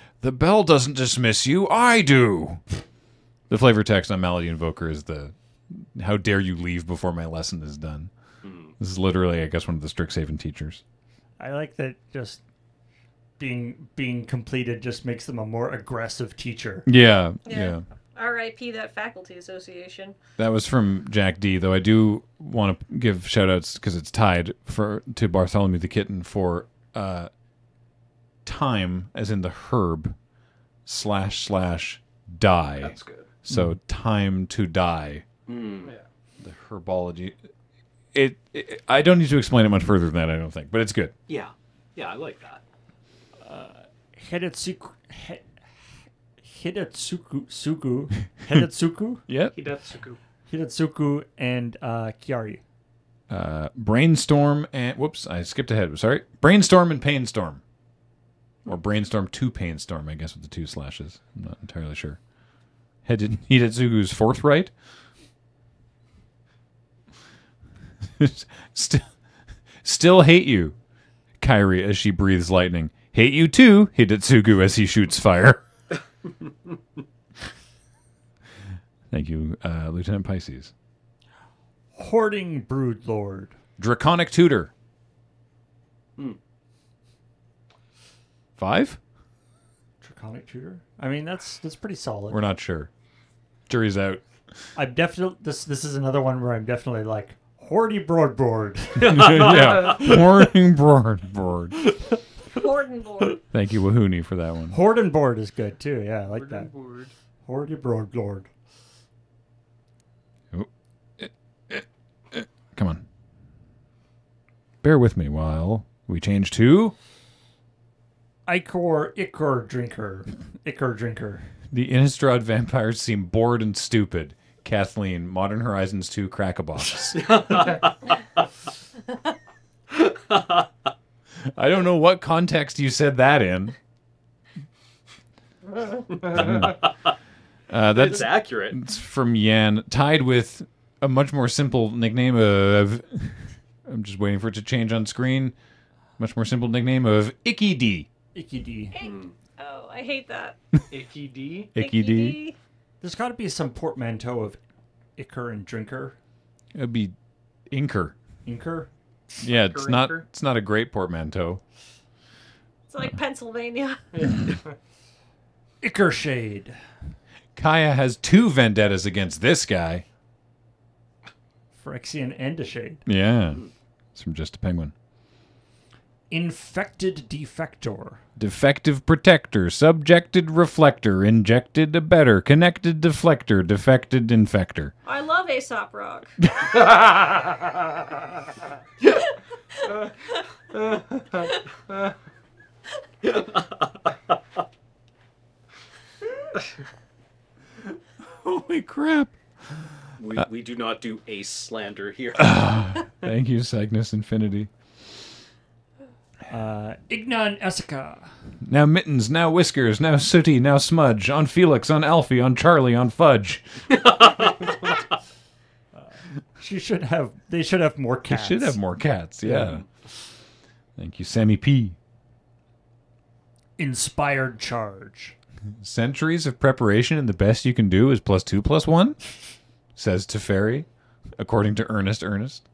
the bell doesn't dismiss you, I do. The flavor text on Malady Invoker is the how dare you leave before my lesson is done. This is literally, I guess, one of the Strixhaven teachers. I like that just being being completed just makes them a more aggressive teacher. Yeah, Yeah. yeah. R.I.P. that faculty association. That was from Jack D. Though I do want to give shout outs because it's tied for to Bartholomew the Kitten for uh, time, as in the herb slash slash die. That's good. So time to die. Mm. Yeah. The herbology. It, it. I don't need to explain it much further than that. I don't think, but it's good. Yeah. Yeah, I like that. Hidetsuku He- Hidetsuku Suku Hidetsuku Yep. Hidetsuku. Hidetsuku and uh, Kairi. Uh, brainstorm and whoops, I skipped ahead. Sorry. Brainstorm and painstorm, or brainstorm to painstorm. I guess with the two slashes. I'm not entirely sure. Headed Hidetsugu's forthright. Still, Still hate you. Kairi as she breathes lightning. Hate you too, Hidetsugu as he shoots fire. Thank you, uh, Lieutenant Pisces. Hoarding brood lord. Draconic Tutor. Five? Draconic tutor. I mean, that's that's pretty solid. We're not sure. Jury's out. I'm definitely this. This is another one where I'm definitely like hoardy broadboard. yeah. Morning board board. Gordon board. Thank you, Wahuni, for that one. Hoard and board is good too. Yeah, I like that. Hoardy broadboard. Oh. Eh, eh, eh. Come on. Bear with me while we change to Ichor Ichor drinker. Ichor drinker. the Innistrad vampires seem bored and stupid. Kathleen, Modern Horizons 2 crack a box. I don't know what context you said that in. uh, that's It's accurate. It's from Yan, tied with a much more simple nickname of. I'm just waiting for it to change on screen. Much more simple nickname of Icky D. Icky D. Oh, I hate that. Icky D. Icky D. There's got to be some portmanteau of Icker and drinker. It'd be Inker. Inker. Yeah, it's not. Inker. It's not a great portmanteau. It's like Pennsylvania. Icker shade. Kaya has two vendettas against this guy. Phyrexian and a shade. Yeah, it's from Just a Penguin. Infected defector. Defective protector, subjected reflector, injected a better, connected deflector, defected infector. I love Aesop Rock. Holy crap! We, we do not do ace slander here. Ah, thank you, Cygnus Infinity. Uh, Inga and Esika. Now Mittens, now Whiskers, now Sooty, now Smudge, on Felix, on Alfie, on Charlie, on Fudge. She should have. They should have more cats. They should have more cats, yeah. Thank you, Sammy P. Inspired charge. Centuries of preparation and the best you can do is plus two plus one, says Teferi, according to Ernest Ernest.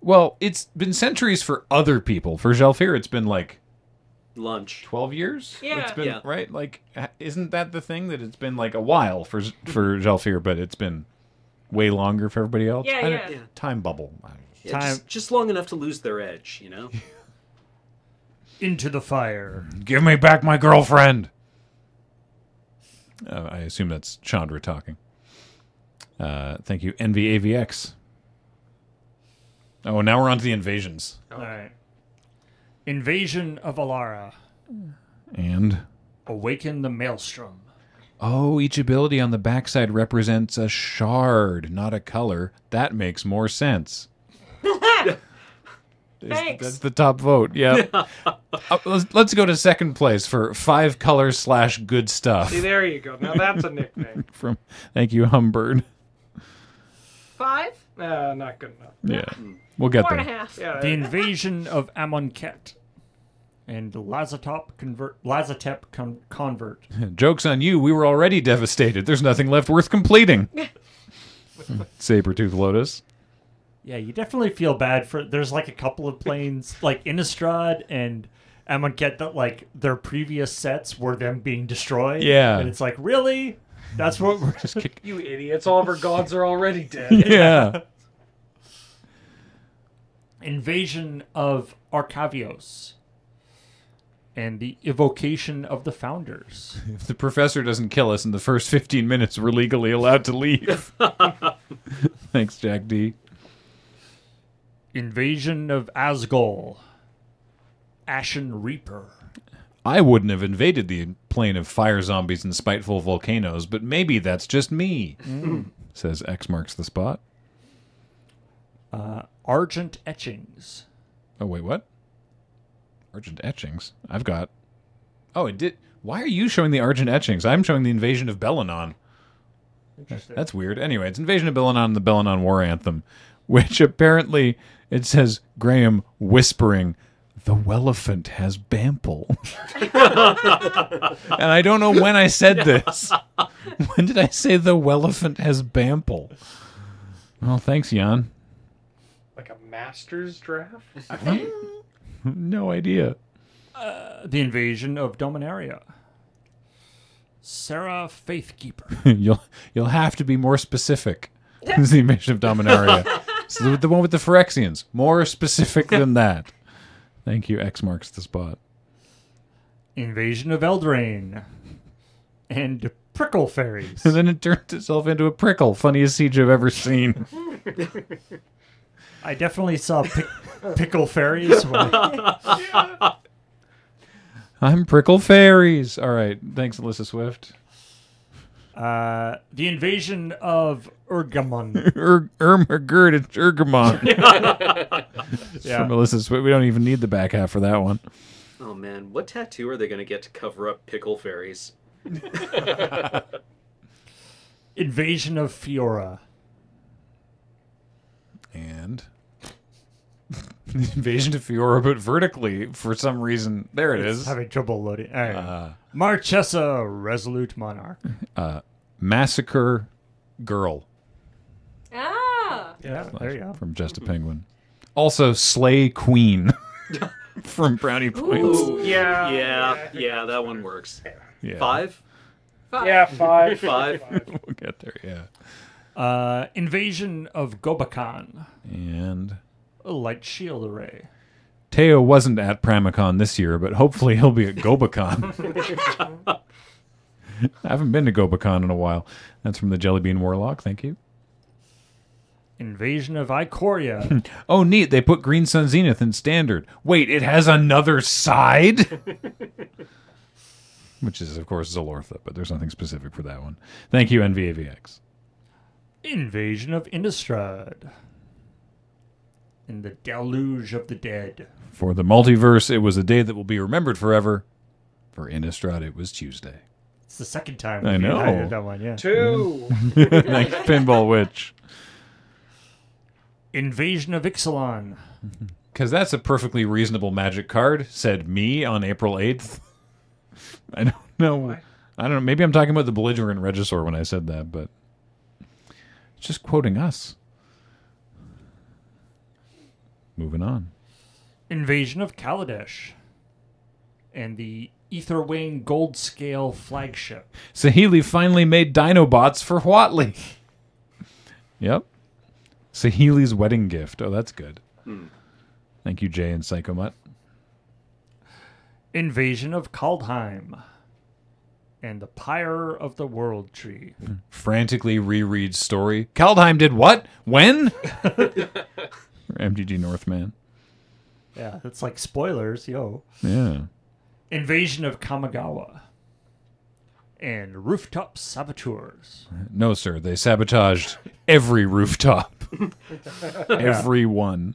Well, it's been centuries for other people. For Zhalfir, it's been like Lunch. 12 years? Yeah. It's been, Yeah. right? Like, isn't that the thing that it's been like a while for for Zhalfir, but it's been way longer for everybody else? Yeah, I yeah. Yeah. Time bubble. Yeah, Time- Just, just long enough to lose their edge, you know? Into the fire. Give me back my girlfriend. Uh, I assume that's Chandra talking. Uh, thank you, Envy AVX. Oh, now we're on to the invasions. All right. Invasion of Alara. And Awaken the Maelstrom. oh, each ability on the backside represents a shard, not a color. That makes more sense. There's- Thanks. That's the top vote. Yeah. Uh, let's, let's go to second place for five colors slash good stuff. See, there you go. Now that's a nickname. From thank you, Humbird. Five? Uh, not good enough. Yeah, we'll get Four there. and a half. Yeah, The invasion of Amonkhet. And Lazotep convert Lazotep con- convert. Joke's on you. We were already devastated. There's nothing left worth completing. Sabertooth Lotus. Yeah, you definitely feel bad for. There's like a couple of planes, like Innistrad and Amonkhet, that like their previous sets were them being destroyed. Yeah. and it's like really, that's what we're Just kick. You idiots. All of our gods are already dead. Yeah. invasion of Arcavios. And the evocation of the founders. if the professor doesn't kill us in the first 15 minutes, we're legally allowed to leave. Thanks, Jack D. Invasion of Azgol. Ashen Reaper. I wouldn't have invaded the plane of fire zombies and spiteful volcanoes, but maybe that's just me, says X marks the spot. Uh, Argent Etchings. Oh, wait, what? Argent etchings? I've got. Oh, it did. Why are you showing the Argent etchings? I'm showing the invasion of Belenon. Interesting. That's weird. Anyway, it's Invasion of Belenon, and the Belenon War Anthem. which apparently it says Graham whispering, "The Wellephant has Bample," and I don't know when I said this. When did I say the Wellephant has Bample? Well, thanks, Jan. Like a master's draft? No idea. Uh, the invasion of Dominaria. Serra Faithkeeper. you'll you'll have to be more specific. It's the invasion of Dominaria. so the, the one with the Phyrexians. More specific than that. Thank you. X marks the spot. invasion of Eldraine. And Prickle Fairies. And then it turns itself into a prickle. Funniest siege I've ever seen. I definitely saw pick, Pickle Fairies. when I'm prickle fairies. All right. Thanks, Alyssa Swift. Uh, the invasion of Ergamon. Ur- Ermagerd and Ergamon. Yeah. From Alyssa We don't even need the back half for that one. Oh man, what tattoo are they going to get to cover up pickle fairies? invasion of Fiora. And the invasion of Fiora, but vertically for some reason. There it is. Having trouble loading. All right. Uh, Marchesa, Resolute Monarch. Uh, Massacre Girl Ah. Yeah, there you go. from Just a Penguin. Also, Slay Queen from Brownie Points. Yeah. Yeah, yeah, that one works. Yeah. Five? Yeah, five. Five. We'll get there, yeah. Uh, invasion of Gobakhan. And A light shield array. Teo wasn't at Pramicon this year, but hopefully he'll be at Gobacon. I haven't been to Gobacon in a while. That's from the Jellybean Warlock. Thank you. Invasion of Ikoria. Oh, neat. They put Green Sun Zenith in standard. Wait, it has another side? Which is, of course, Zilortha, but there's nothing specific for that one. Thank you, NVAVX. invasion of Innistrad. In the deluge of the dead. For the multiverse, it was a day that will be remembered forever. For Innistrad, it was Tuesday. It's the second time I we've know. had that one, yeah. Two. Thanks, Pinball Witch. Invasion of Ixalan. Because that's a perfectly reasonable magic card, said me on April 8th. I don't know. I don't know. Maybe I'm talking about the belligerent Regisaur when I said that, but it's just quoting us. Moving on. Invasion of Kaladesh. And the Aetherwing Gold Scale flagship. Saheeli finally made Dinobots for Huatli. yep. Saheeli's wedding gift. Oh, that's good. Hmm. Thank you, Jay and Psychomut. Invasion of Kaldheim. And the Pyre of the World Tree. Hmm. Frantically rereads story. Kaldheim did what? When? MTG Northman. Yeah, it's like spoilers, yo. Yeah. Invasion of Kamigawa. And Rooftop Saboteurs. No, sir. They sabotaged every rooftop. every one.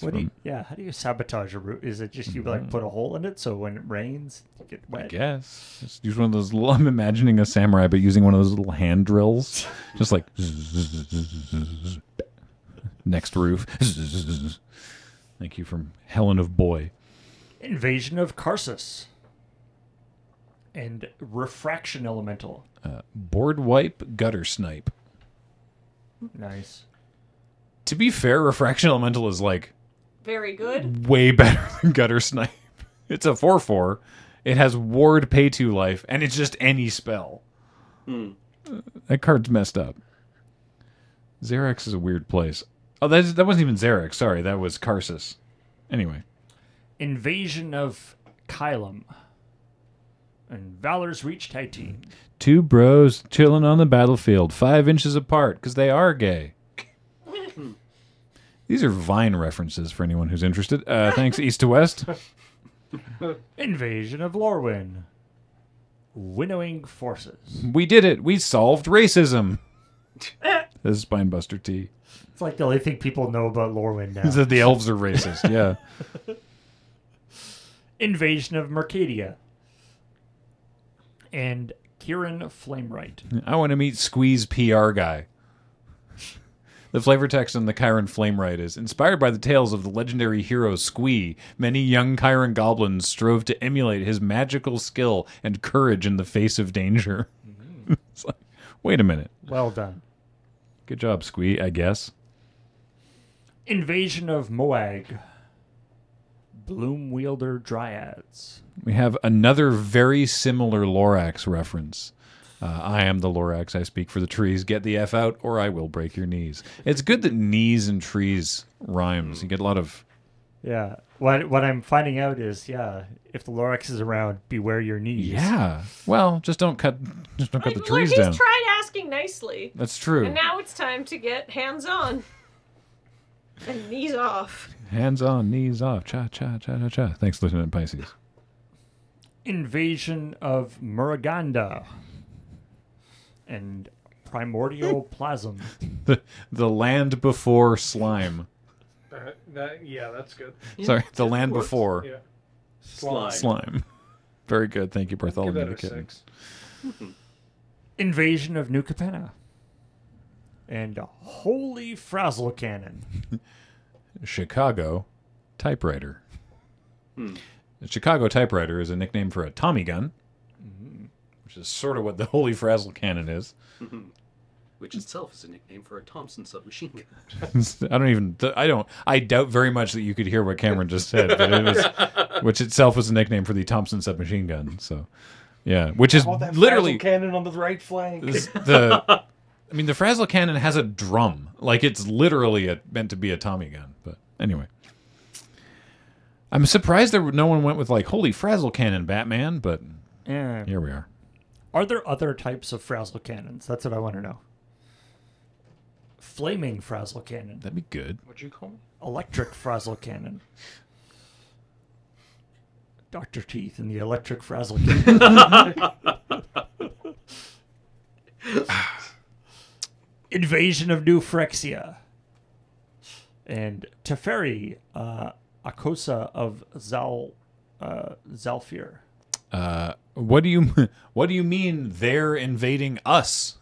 What do you, yeah, how do you sabotage a roof? Is it just you like mm-hmm. put a hole in it so when it rains you get wet? I guess. Just use one of those little, I'm imagining a samurai, but using one of those little hand drills. Just like. Next roof. Thank you from Helen of Boy. Invasion of Karsus. And Refraction Elemental. Board wipe, gutter snipe. Nice. To be fair, Refraction Elemental is like Very good. way better than Gutter Snipe. It's a 4 4. It has Ward Pay 2 life, and it's just any spell. Uh, That card's messed up. Xerex is a weird place. Oh, that, that wasn't even Xerex. Sorry, that was Karsus. Anyway, Invasion of Kylem. And Valor's Reach Titan. two bros chilling on the battlefield, five inches apart, because they are gay. These are Vine references for anyone who's interested. Uh, thanks, East to West. Invasion of Lorwyn. Winnowing Forces. We did it. We solved racism. this is Spinebuster T. It's like the only thing people know about Lorwyn now. He said the elves are racist. Yeah. Invasion of Mercadia. And Kyren Flamewright. I want to meet Squeeze PR guy. The flavor text on the Kyren Flamewright is inspired by the tales of the legendary hero Squee. Many young Kyren goblins strove to emulate his magical skill and courage in the face of danger. Mm-hmm. it's like, wait a minute. Well done. Good job, Squee, I guess. Invasion of Moag. Bloom wielder dryads. We have another very similar Lorax reference. Uh, I am the Lorax. I speak for the trees. Get the F out, or I will break your knees. It's good that knees and trees rhymes. You get a lot of. Yeah. What what I'm finding out is, yeah, if the Lorax is around, beware your knees. Yeah. Well, just don't cut. Just don't cut the Like, trees look, down. he's tried asking nicely. That's true. And now it's time to get hands on. And knees off. Hands on, knees off. Cha cha cha cha cha. Thanks, Lieutenant Pisces. Invasion of Muraganda. And primordial plasm. The the land before slime. That yeah, that's good. Sorry, the land works. before Yeah. Slime. slime. Very good. Thank you, Bartholomew the Kitten. six. Invasion of New Capenna. And Holy Frazzle Cannon. Chicago typewriter. The Chicago typewriter is a nickname for a Tommy gun, mm-hmm. which is sort of what the Holy Frazzle Cannon is. Mm-hmm. Which itself is a nickname for a Thompson submachine gun. I don't even. I don't. I doubt very much that you could hear what Cameron just said, but it was, which itself was a nickname for the Thompson submachine gun. So, yeah, which is Oh, that literally cannon on the right flank. the. I mean, the Frazzle cannon has a drum. Like it's literally a, meant to be a Tommy gun. But anyway, I'm surprised there no one went with like holy Frazzle cannon, Batman. But Yeah. here we are. Are there other types of Frazzle cannons? That's what I want to know. Flaming Frazzle Cannon. That'd be good. What'd you call me? Electric Frazzle Cannon. Dr. Teeth and the Electric Frazzle Cannon. Invasion of New Phyrexia. And Teferi, uh, Akosa of Zal, uh, Zhalfir. Uh, what do you What do you mean they're invading us?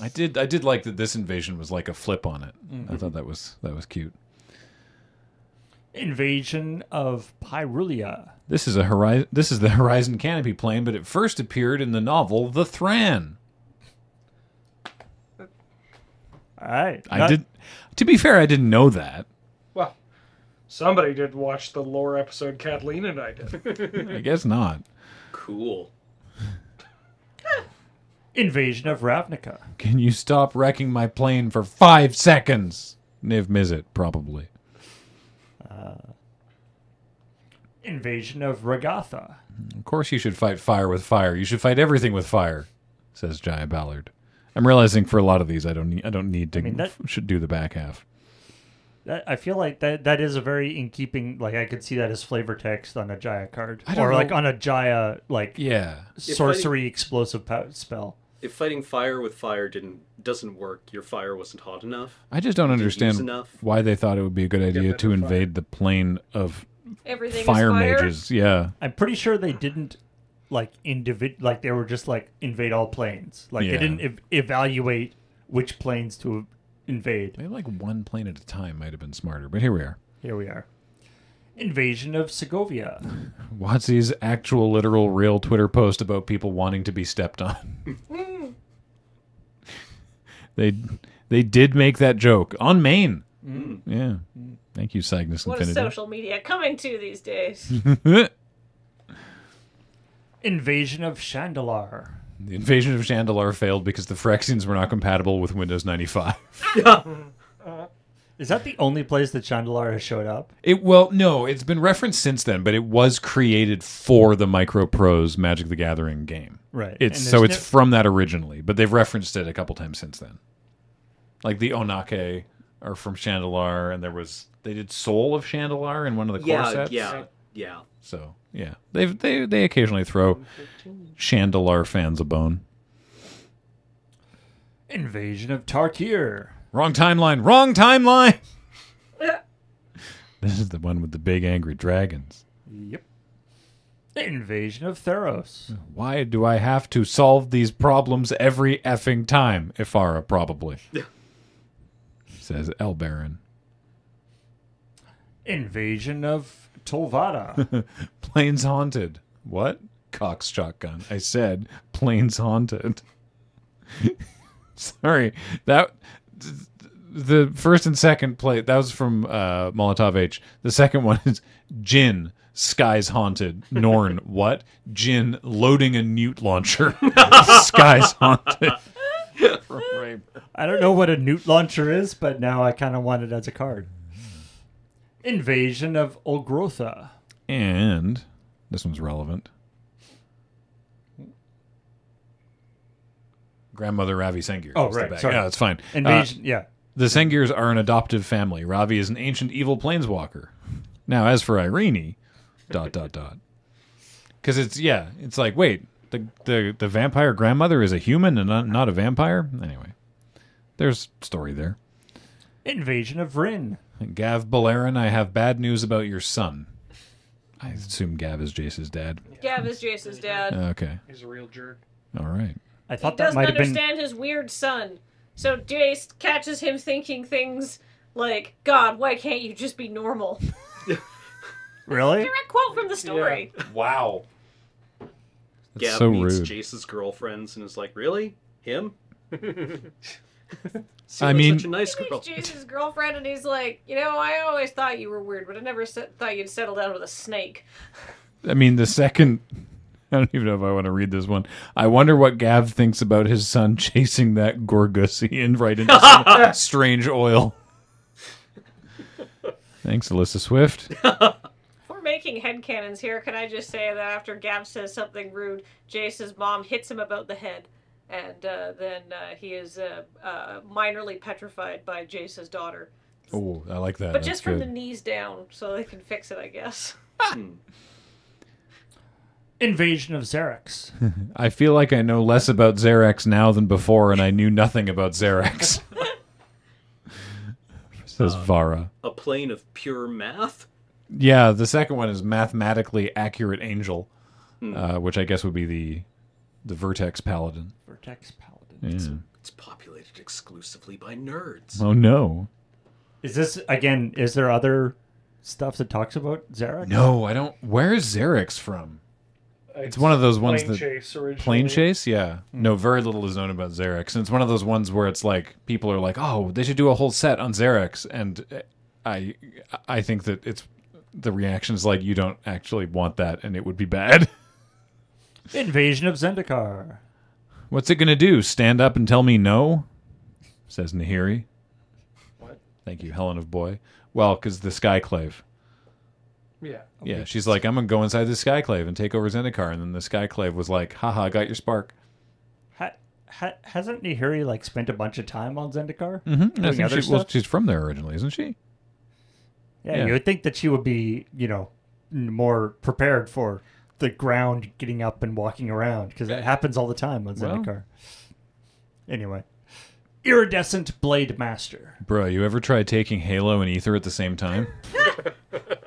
I did. I did like that. This invasion was like a flip on it. I thought that was that was cute. Invasion of Pyrulea. This is a horizon. This is the Horizon Canopy plane, but it first appeared in the novel The Thran. All right. I did. To be fair, I didn't know that. Well, somebody did watch the lore episode Kathleen and I did. I guess not. Cool. Invasion of Ravnica. Can you stop wrecking my plane for five seconds? Niv Mizzet, probably. Uh, Invasion of Regatha. Of course, you should fight fire with fire. You should fight everything with fire, says Jaya Ballard. I'm realizing for a lot of these, I don't need. I don't need to. mean, that- should do the back half. That, I feel like that that is a very in keeping. Like I could see that as flavor text on a Jaya card, I don't or like on a Jaya like Yeah. sorcery explosive spell. If fighting fire with fire didn't doesn't work, your fire wasn't hot enough. I just don't understand enough? why they thought it would be a good idea better to fire. invade the plane of Everything fire, fire. mages. Yeah. I'm pretty sure they didn't like individ like they were just like invade all planes. Like Yeah. they didn't ev- evaluate which planes to invade. Maybe like one plane at a time might have been smarter, but here we are. Here we are. Invasion of Segovia. Watsy's actual, literal, real Twitter post about people wanting to be stepped on. they they did make that joke on Maine. Mm. Yeah. Thank you, Cygnus What is Infinity. social media coming to these days? Invasion of Shandalar. the invasion of Shandalar failed because the Phyrexians were not compatible with Windows 95. Is that the only place that Shandalar has showed up? It well, no, it's been referenced since then, but it was created for the Micro Prose Magic the Gathering game. Right. It's so it's no- from that originally, but they've referenced it a couple times since then. Like the Onakke are from Shandalar, and there was they did Soul of Shandalar in one of the core Yeah, sets. yeah, yeah. So yeah, they they they occasionally throw Shandalar fans a bone. Invasion of Tarkir. Wrong timeline. Wrong timeline. this is the one with the big angry dragons. Yep. Invasion of Theros. Why do I have to solve these problems every effing time? Ephara, probably. says El Baron. Invasion of Tolvada. Plains haunted. What? Cox shotgun. I said plains haunted. Sorry, that the first and second play that was from uh, Molotov H. The second one is Jin. Skies haunted. Norn. what? Jin loading a newt launcher. Skies haunted. From Rainbow. I don't know what a newt launcher is, but now I kind of want it as a card. Invasion of Ulgrotha. And this one's relevant. Grandmother Ravi Sengir. Oh, right, sorry. Yeah, that's fine. Uh, Invasion, yeah. the Sengirs are an adoptive family. Ravi is an ancient evil planeswalker. Now, as for Irene, dot dot dot. Because it's yeah, it's like wait, the the the vampire grandmother is a human and not, not a vampire. Anyway, there's story there. Invasion of Vryn. Gav Beleren, I have bad news about your son. I assume Gav is Jace's dad. Gav is Jace's dad. Okay, He's a real jerk. all right. I he thought that doesn't might have been. understand his weird son. So Jace catches him thinking things like, God, why can't you just be normal? Really? Direct quote from the story. Wow. That's Gav so meets rude. Jace's girlfriends and is like, "Really, him?" Seems I like mean- such a nice He girl. meets Jace's girlfriend and he's like, you know, I always thought you were weird, but I never se- thought you'd settle down with a snake. I mean, the second. I don't even know if I want to read this one. I wonder what Gav thinks about his son chasing that Gorgusian right into some strange oil. Thanks, Alyssa Swift. We're making headcanons here. Can I just say that after Gav says something rude, Jace's mom hits him about the head, and uh, then uh, he is uh, uh, minorly petrified by Jace's daughter. Oh, I like that. But That's just from good. the knees down, so they can fix it, I guess. Invasion of Xerex. I feel like I know less about Xerex now than before, and I knew nothing about Xerex. Says Vara. A plane of pure math. Yeah, the second one is mathematically accurate angel, Hmm. uh, which I guess would be the the Vertex Paladin. Vertex Paladin. Yeah. It's populated exclusively by nerds. Oh no. Is this again? Is there other stuff that talks about Xerex? No, I don't. Where is Xerex from? It's one of those ones Plane that- chase originally. Planechase? Yeah. No, very little is known about Xerex. And it's one of those ones where it's like people are like, "Oh, they should do a whole set on Xerex," and I, I think that it's the reaction is like, "You don't actually want that, and it would be bad." Invasion of Zendikar. What's it gonna do? Stand up and tell me no? Says Nahiri. What? Thank you, Helen of Boy. Well, because the Skyclave. Yeah. Yeah, she's like, I'm gonna go inside the Skyclave and take over Zendikar, and then the Skyclave was like, haha, got your spark. Ha, ha, hasn't Nahiri like spent a bunch of time on Zendikar? Mm-hmm. I think she, well, she's from there originally, isn't she? Yeah, Yeah. you would think that she would be, you know, more prepared for the ground getting up and walking around because that happens all the time on Well. Zendikar. Anyway, iridescent blade master. Bro, you ever tried taking Halo and Aether at the same time?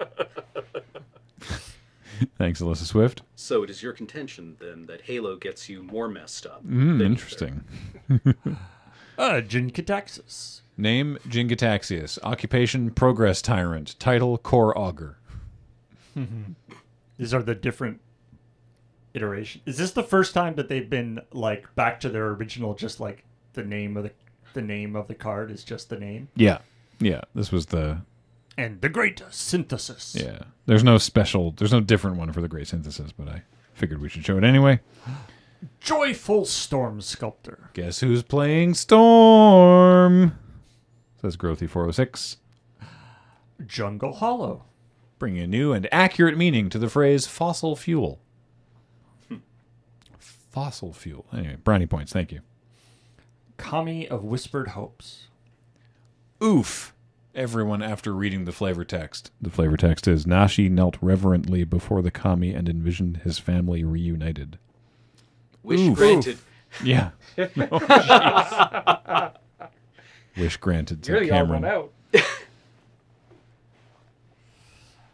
Thanks, Alyssa Swift. So it is your contention then that Halo gets you more messed up. Mm, interesting. Uh, Jin Kataxis. Name Jin-Gitaxias. Occupation Progress Tyrant. Title Core Augur. These are the different iterations. Is this the first time that they've been like back to their original? Just like the name of the the name of the card is just the name, Yeah. Yeah. This was the and the Great Synthesis. yeah. There's no special there's no different one for the great synthesis, but I figured we should show it anyway. Joyful Storm Sculptor. Guess who's playing Storm? Says Growthy 406. Jungle Hollow. Bringing a new and accurate meaning to the phrase fossil fuel. Fossil fuel. Anyway, brownie points. Thank you. Kami of Whispered Hopes. Oof. Everyone after reading the flavor text. The flavor text is Nashi knelt reverently before the kami and envisioned his family reunited. Wish Oof. granted. Yeah. Jeez. Wish granted to Really all Cameron. run out.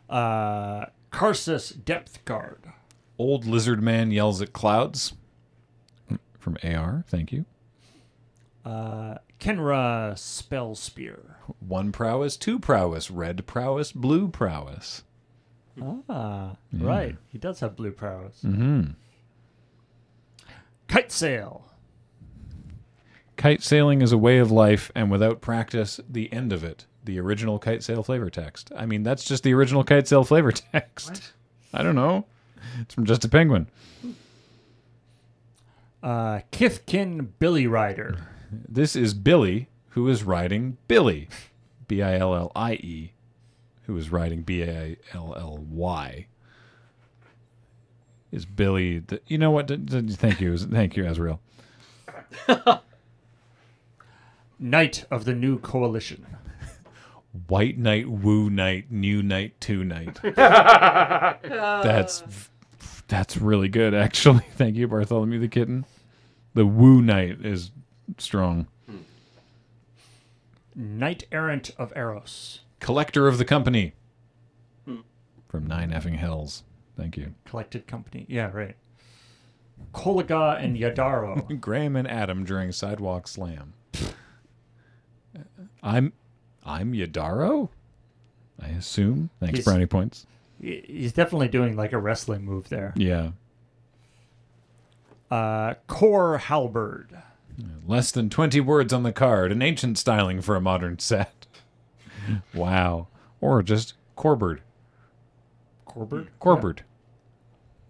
Uh, Karsus Depth Guard. Old lizard man yells at clouds. From AR. Thank you. Uh, Khenra Spell Spear. One prowess, two prowess, red prowess, blue prowess. Ah, right. He does have blue prowess. Mm-hmm. Kite Sail. Kite sailing is a way of life, and without practice, the end of it. The original kite sail flavor text. I mean, that's just the original kite sail flavor text. What? I don't know. It's from Just a Penguin. Uh, Kithkin Billy Rider. This is Billy, who is riding Billy, B I L L I E, who is riding B A L L Y. Is Billy? The, you know what? D- d- Thank you, thank you, Azrael. Knight of the New Coalition. White Knight, Woo Knight, New Knight, Two Knight. That's that's really good, actually. Thank you, Bartholomew the Kitten. The Woo Knight is strong. Knight Errant of Eros. Collector of the Company from Nine Effing Hells. Thank you. Collected Company. Yeah, right. Kogla and Yidaro. Graham and Adam during Sidewalk Slam. I'm I'm Yidaro? I assume. Thanks, He's- brownie points. He's definitely doing like a wrestling move there. Yeah. Uh, Kor Halberd. Less than 20 words on the card. An ancient styling for a modern set. wow. Or just Corbird. Corberd? Corbird.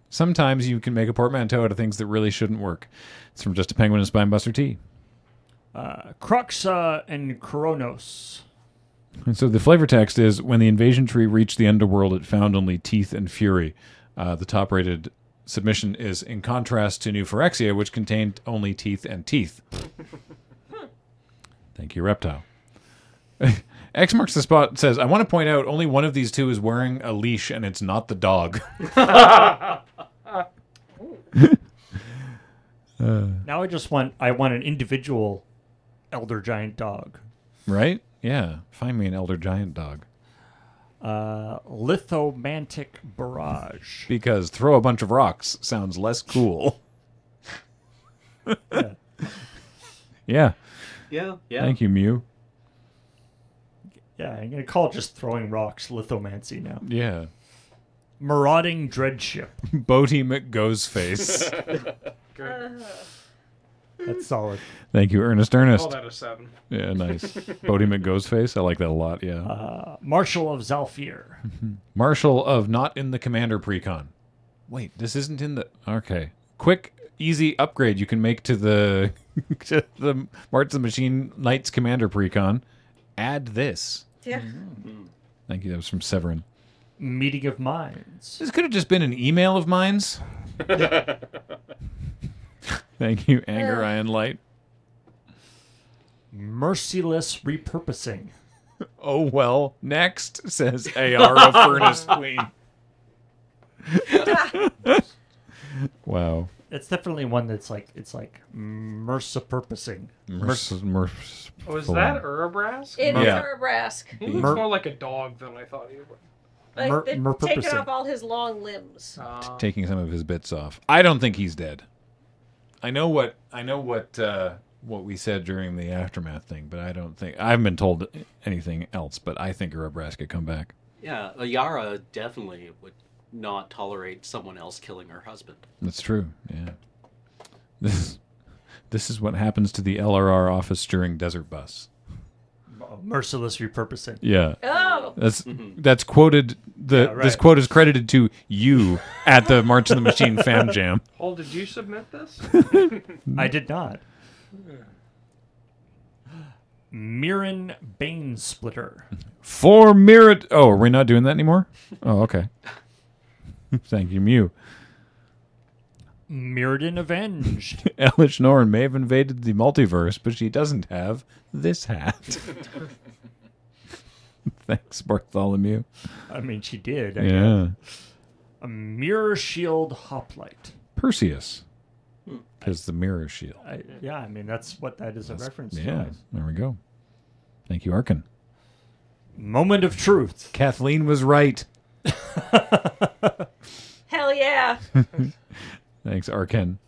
Sometimes you can make a portmanteau out of things that really shouldn't work. It's from Just a Penguin and Spinebuster Tea. Uh, Kroxa and Kunoros. And so the flavor text is when the invasion tree reached the underworld, it found only teeth and fury. Uh, the top rated submission is in contrast to New Phyrexia, which contained only teeth and teeth. Thank you, Reptile. X marks the spot says, I want to point out only one of these two is wearing a leash and it's not the dog. Uh. Now I just want I want an individual elder giant dog. right? Yeah. Find me an elder giant dog. Uh, lithomantic barrage. Because throw a bunch of rocks sounds less cool. Yeah. Yeah. Yeah, yeah. Thank you, Mew. Yeah, I'm gonna call just throwing rocks lithomancy now. Yeah. Marauding dreadship. Bodie McGoesface. That's solid. Thank you, Ernest Ernest. Call that a seven. Yeah, nice. Bodie McGoesface. I like that a lot. Yeah. Uh, Marshal of Zhalfir. Marshal of not in the Commander Precon. Wait, this isn't in the. Okay. Quick, easy upgrade you can make to the to the March of the Machine Knights Commander Precon. Add this. Yeah. Thank you. That was from Severin. Meeting of Minds. This could have just been an email of mine's. Thank you, Anger Iron Light. Merciless repurposing. Oh well. Next says AR of Furnace Queen. wow. It's definitely one that's like it's like mercipurposing. Merc- merc- Oh, is that on. Urabrask? It Mer- is Yeah. Urabrask. He looks Mer- more like a dog than I thought he would. Like, Mer- they've merpurposing. off all his long limbs. Uh, taking some of his bits off. I don't think he's dead. I know what I know what uh, what we said during the aftermath thing, but I don't think I haven't been told anything else. But I think could come back. Yeah, Yara definitely would not tolerate someone else killing her husband. That's true. Yeah. This this is what happens to the LRR office during Desert Bus. Merciless repurposing. Yeah. Oh, That's mm-hmm. that's quoted. The Yeah, right. this quote is credited to you at the March of the Machine fan jam. Paul, did you submit this? I did not. Mirran Bane Splitter. For Merit. Oh, are we not doing that anymore? Oh, okay. Thank you, Mew. Mirrodin Avenged. Elesh Norn may have invaded the multiverse, but she doesn't have this hat. Thanks, Bartholomew. I mean, she did. I guess. Yeah. A Mirror Shield Hoplite. Perseus. Hmm. Because the mirror shield. I, yeah, I mean, that's what that is a reference to. Yeah, there we go. Thank you, Arkin. Moment of Truth. Kathleen was right. hell yeah. Thanks, Arkin.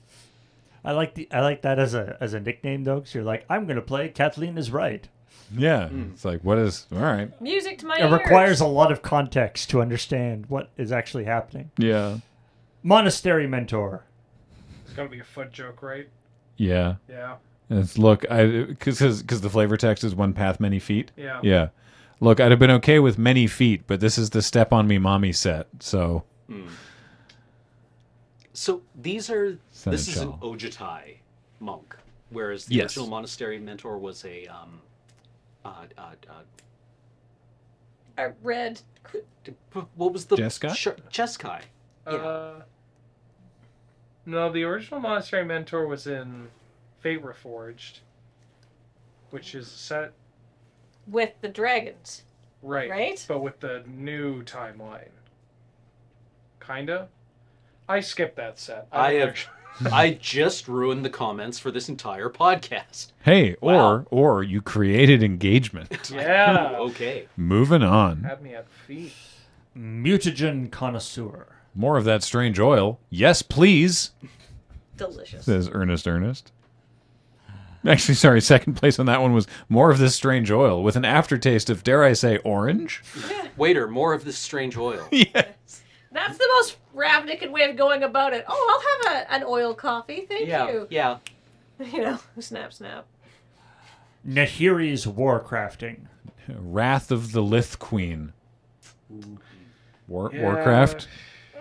I like the I like that as a as a nickname though, because you're like, I'm gonna play Kathleen is right. Yeah. Hmm. It's like, what is. All right. Music to my It ears. requires a lot of context to understand what is actually happening. Yeah. Monastery mentor. It's gonna be a foot joke, right? Yeah. Yeah. It's look, I because because the flavor text is one path, many feet. Yeah. Yeah. Look, I'd have been okay with many feet, but this is the step on me, mommy set. So hmm. So these are Senate this is an Chal. Ojutai monk, whereas the Yes. original monastery mentor was a um, uh, uh, uh, I read. what was the Jeskai? Sure, Jeskai. Yeah. Uh, no, the original monastery mentor was in Fate Reforged, which is set with the dragons. right, Right? but with the new timeline. Kinda. I skipped that set. I don't have- actually- I just ruined the comments for this entire podcast. hey, Wow. or or you created engagement. Yeah. okay. Moving on. Had me at feet. Mutagen connoisseur. More of that strange oil. Yes, please. Delicious. Says Ernest Ernest. Actually, sorry, second place on that one was more of this strange oil with an aftertaste of, dare I say, orange? Waiter, more of this strange oil. yes. That's the most Ravnican way of going about it. Oh, I'll have a, an oil coffee. Thank yeah, you. yeah. You know, snap, snap. Nahiri's warcrafting. Wrath of the Lith Queen. War, Yeah. Warcraft? Eh,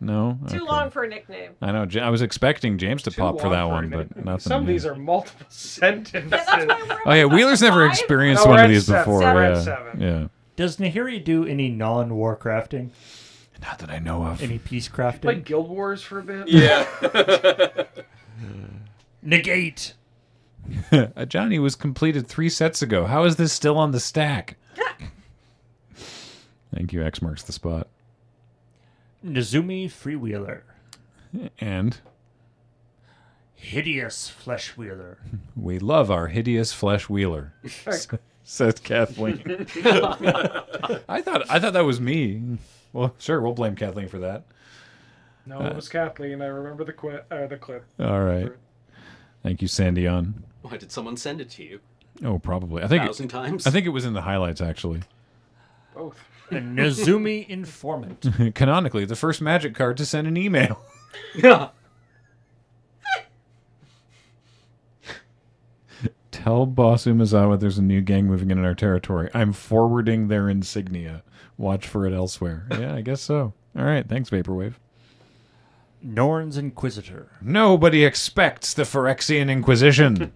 No? too Okay. long for a nickname. I know. I was expecting James to Too pop for that a one, but nothing. Some of these are multiple sentences. Yeah, that's why we're Oh yeah, Wheeler's never Five? experienced No, one of these seven. before. We're yeah, seven. yeah. Does Nahiri do any non-warcrafting? Not that I know of. Any peace Played crafting? Guild Wars for a bit. Yeah. Negate. Uh, Johnny was completed three sets ago. How is this still on the stack? Thank you. X marks the spot. Nezumi freewheeler. And Hideous flesh wheeler. we love our hideous flesh wheeler. Says Kathleen. I thought I thought that was me. Well, sure, we'll blame Kathleen for that. No, it was Kathleen. I remember the qui- uh, the clip. All right. Thank you, Sandy. On. Why did someone send it to you? Oh, probably. I A think. thousand times? I think it was in the highlights actually. Both. A Nezumi informant. Canonically, the first magic card to send an email. Yeah. Tell Boss Umezawa there's a new gang moving in our territory. I'm forwarding their insignia. Watch for it elsewhere. Yeah, I guess so. All right, thanks, Vaporwave. Norn's inquisitor. Nobody expects the Phyrexian Inquisition.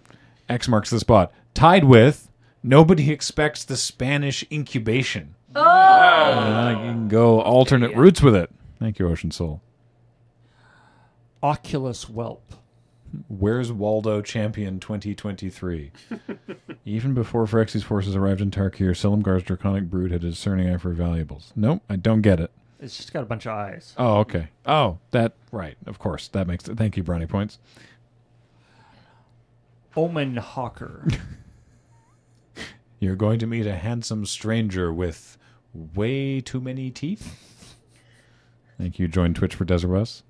X marks the spot. Tied with nobody expects the Spanish incubation. Oh, Uh, you can go alternate routes with it. Thank you, Ocean Soul. Oculus whelp. Where's Waldo Champion 2023? Even before Phyrexi's forces arrived in Tarkir, Silumgar's draconic brood had a discerning eye for valuables. Nope, I don't get it. It's just got a bunch of eyes. Oh, okay. Oh, that right. Of course, that makes. It thank you, brownie points. Omen hawker. You're going to meet a handsome stranger with way too many teeth. Thank you. Join Twitch for Desert Bus.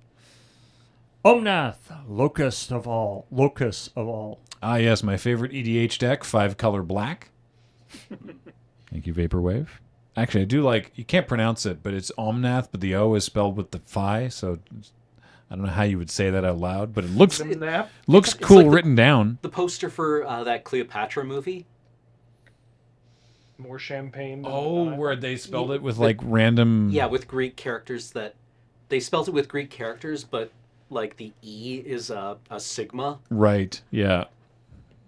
Omnath, locust of all. Locust of all. Ah, yes, my favorite EDH deck, five color black. Thank you, Vaporwave. Actually, I do like. You can't pronounce it, but it's Omnath, but the O is spelled with the phi, so I don't know how you would say that out loud, but it looks Nap. looks it's cool like the- written down. The poster for uh, that Cleopatra movie. More champagne. Oh, that. where they spelled it with like random. Yeah, with Greek characters that they spelled it with Greek characters, but like the E is a, a sigma Right. Yeah.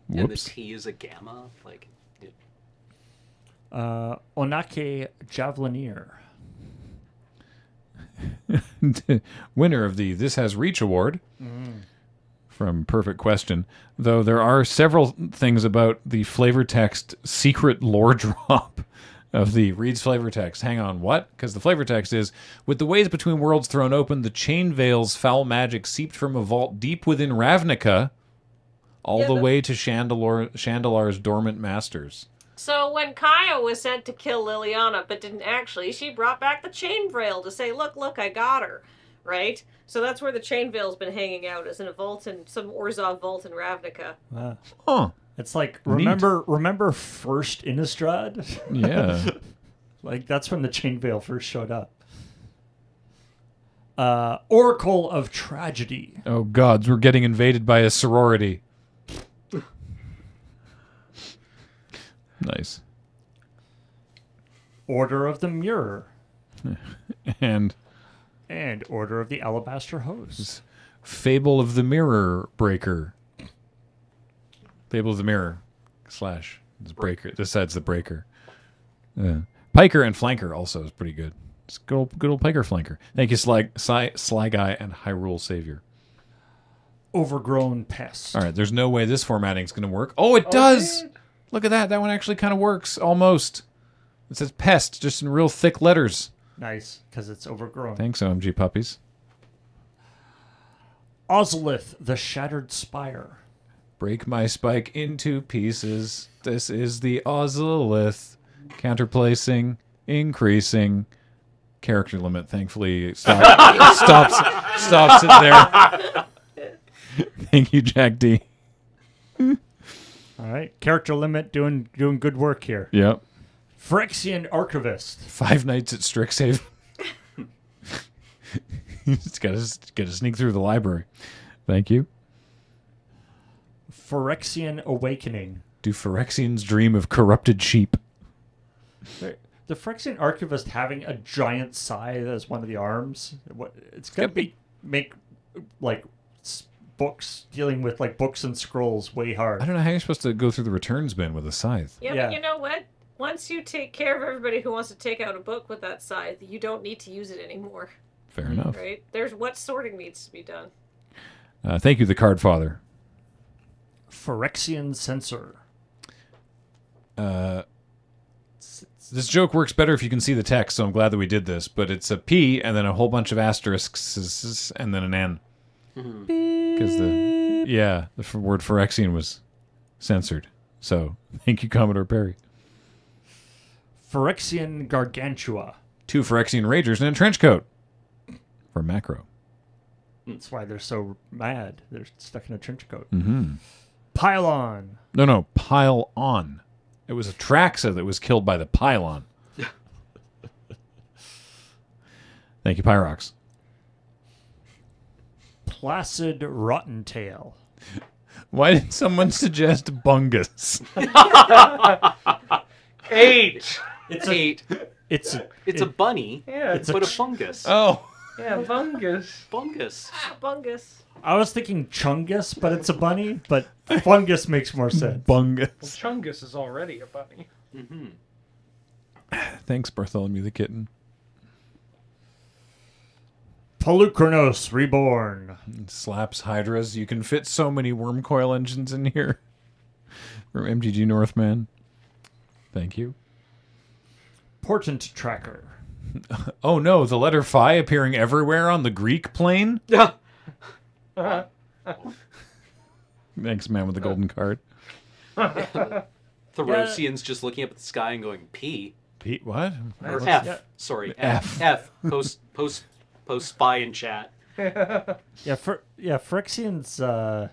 and the Whoops. T is a gamma. Like, it, Uh, Onakke javelineer. Winner of the This Has Reach Award from Perfect Question. Though there are several things about the flavor text secret lore drop of the reads flavor text. Hang on, what? Because the flavor text is with the ways between worlds thrown open, the chain veil's foul magic seeped from a vault deep within Ravnica, all Yeah, the but- way to Shandalar, Shandalar's dormant masters. So when Kaya was sent to kill Liliana, but didn't actually, she brought back the chain veil to say, "Look, look, I got her." right? So that's where the chain veil's been hanging out, is in a vault in some Orzhov vault in Ravnica. Uh, Huh. It's like Neat. remember remember first Innistrad? Yeah. like that's when the chain veil first showed up. Uh, Oracle of Tragedy. oh gods, we're getting invaded by a sorority. nice. Order of the Mirror. And And Order of the Alabaster Hose. Fable of the Mirror Breaker. Fable of the Mirror slash it's breaker. This side's the breaker. Yeah. Piker and Flanker also is pretty good. It's good old, good old Piker Flanker. Thank you, Sly, Sly, Sly Guy and Hyrule Savior. Overgrown Pest. All right, there's no way this formatting is going to work. Oh, it oh, does. man. Look at that. That one actually kind of works almost. It says pest just in real thick letters. Nice, because it's overgrown. Thanks, OMG puppies. Ozolith, the Shattered Spire. Break my spike into pieces. This is the Ozolith. Counterplacing, increasing. Character limit, thankfully, stop, stops stops it there. Thank you, Jack D. All right, character limit doing doing good work here. Yep. Phyrexian Archivist. Five nights at Strixhaven. Just gotta gotta sneak through the library. Thank you. Phyrexian Awakening. Do Phyrexians dream of corrupted sheep? The Phyrexian Archivist having a giant scythe as one of the arms. What it's gonna Yep. be make like books dealing with like books and scrolls way hard. I don't know how you're supposed to go through the returns bin with a scythe. Yeah, Yeah. but you know what? Once you take care of everybody who wants to take out a book with that scythe, you don't need to use it anymore, Fair enough. right? There's what sorting needs to be done. Uh, thank you, the card father. Phyrexian Censor. Uh, this joke works better if you can see the text, so I'm glad that we did this. But it's a P and then a whole bunch of asterisks and then an N. Because the yeah, the word Phyrexian was censored. So thank you, Commodore Perry. Phyrexian Gargantua. Two Phyrexian Ragers in a trench coat for macro. That's why they're so mad. They're stuck in a trench coat. Mm-hmm. Pylon. No, no, pile on. It was a Traxa that was killed by the pylon. Thank you, Pyrox. Placid Rotten Tail. Why did someone suggest Bungus? Eight. It's a Eight. it's a It's a bunny, Yeah, It's a but a ch- fungus. Oh, yeah, fungus. Fungus. Bungus. I was thinking Chungus, but it's a bunny. But fungus makes more sense. Well, Bungus. Chungus is already a bunny. hmm Thanks, Bartholomew the kitten. Polukranos Reborn. Slaps Hydras. You can fit so many Wurmcoil engines in here. From MGG Northman. Thank you. Portent Tracker. Oh no, the letter phi appearing everywhere on the Greek plane? Yeah. Thanks, man with the golden card. Therosian's just looking up at the sky and going P Pete, what? or F. Yeah. Sorry, F. F. F. Post post post spy in chat. Yeah, for yeah, Phyrexians. Uh,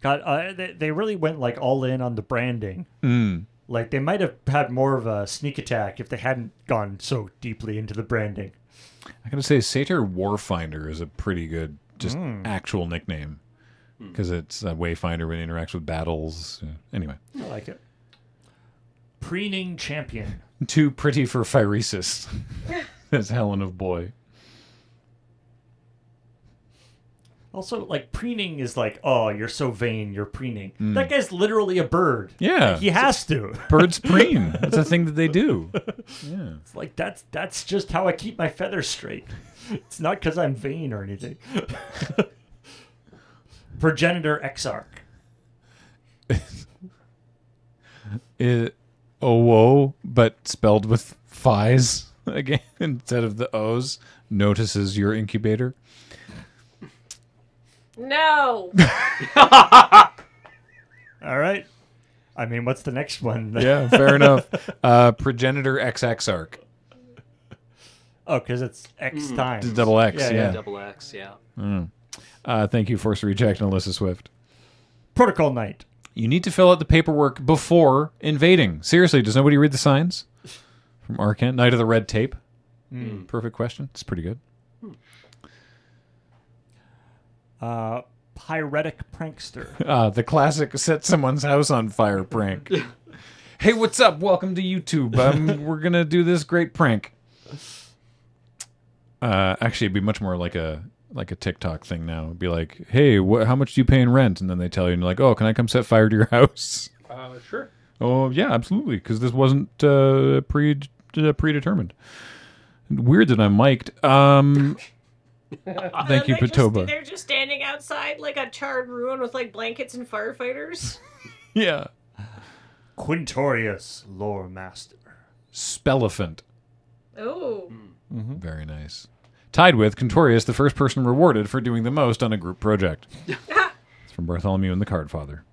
got uh, they, they really went like all in on the branding. Mm. Like they might have had more of a sneak attack if they hadn't gone so deeply into the branding. I gotta say, Satyr Warfinder is a pretty good, just hmm. actual nickname. Hmm. Because it's a wayfinder when it interacts with battles. Anyway, I like it. Preening Champion. too pretty for Phyresis. As Helen of Boy. Also, like preening is like, oh, you're so vain, you're preening. Mm. That guy's literally a bird. Yeah. He has to. Birds preen. That's a thing that they do. Yeah. It's like that's that's just how I keep my feathers straight. It's not because I'm vain or anything. Progenitor Exarch. It, oh, whoa, but spelled with phi's again instead of the O's. Notices your incubator. No. All right. I mean, what's the next one? Yeah, fair enough. Uh, progenitor XXarch. Oh, because it's X times. It's double X, Yeah, yeah. yeah. Double X, yeah. Uh, thank you, Force Reject and Alyssa Swift. Protocol Knight. You need to fill out the paperwork before invading. Seriously, does nobody read the signs? From Arcant, Knight of the Red Tape. Perfect question. It's pretty good. Uh, Pyretic Prankster. Uh, the classic set someone's house on fire prank. hey, what's up? Welcome to YouTube. Um, we're going to do this great prank. Uh, actually, it'd be much more like a like a TikTok thing now. It'd be like, hey, wh- how much do you pay in rent? And then they tell you, and you're like, oh, can I come set fire to your house? Uh, sure. Oh yeah, absolutely, because this wasn't uh, pre uh, predetermined. Weird that I'm mic'd. Um, thank you, they're Patoba. they're just standing outside like a charred ruin with like blankets and firefighters. Yeah, Quintorius, Lore Master. Spelephant. Oh, mm-hmm. Very nice. Tied with Contorius, the first person rewarded for doing the most on a group project. it's from Bartholomew and the Card Father.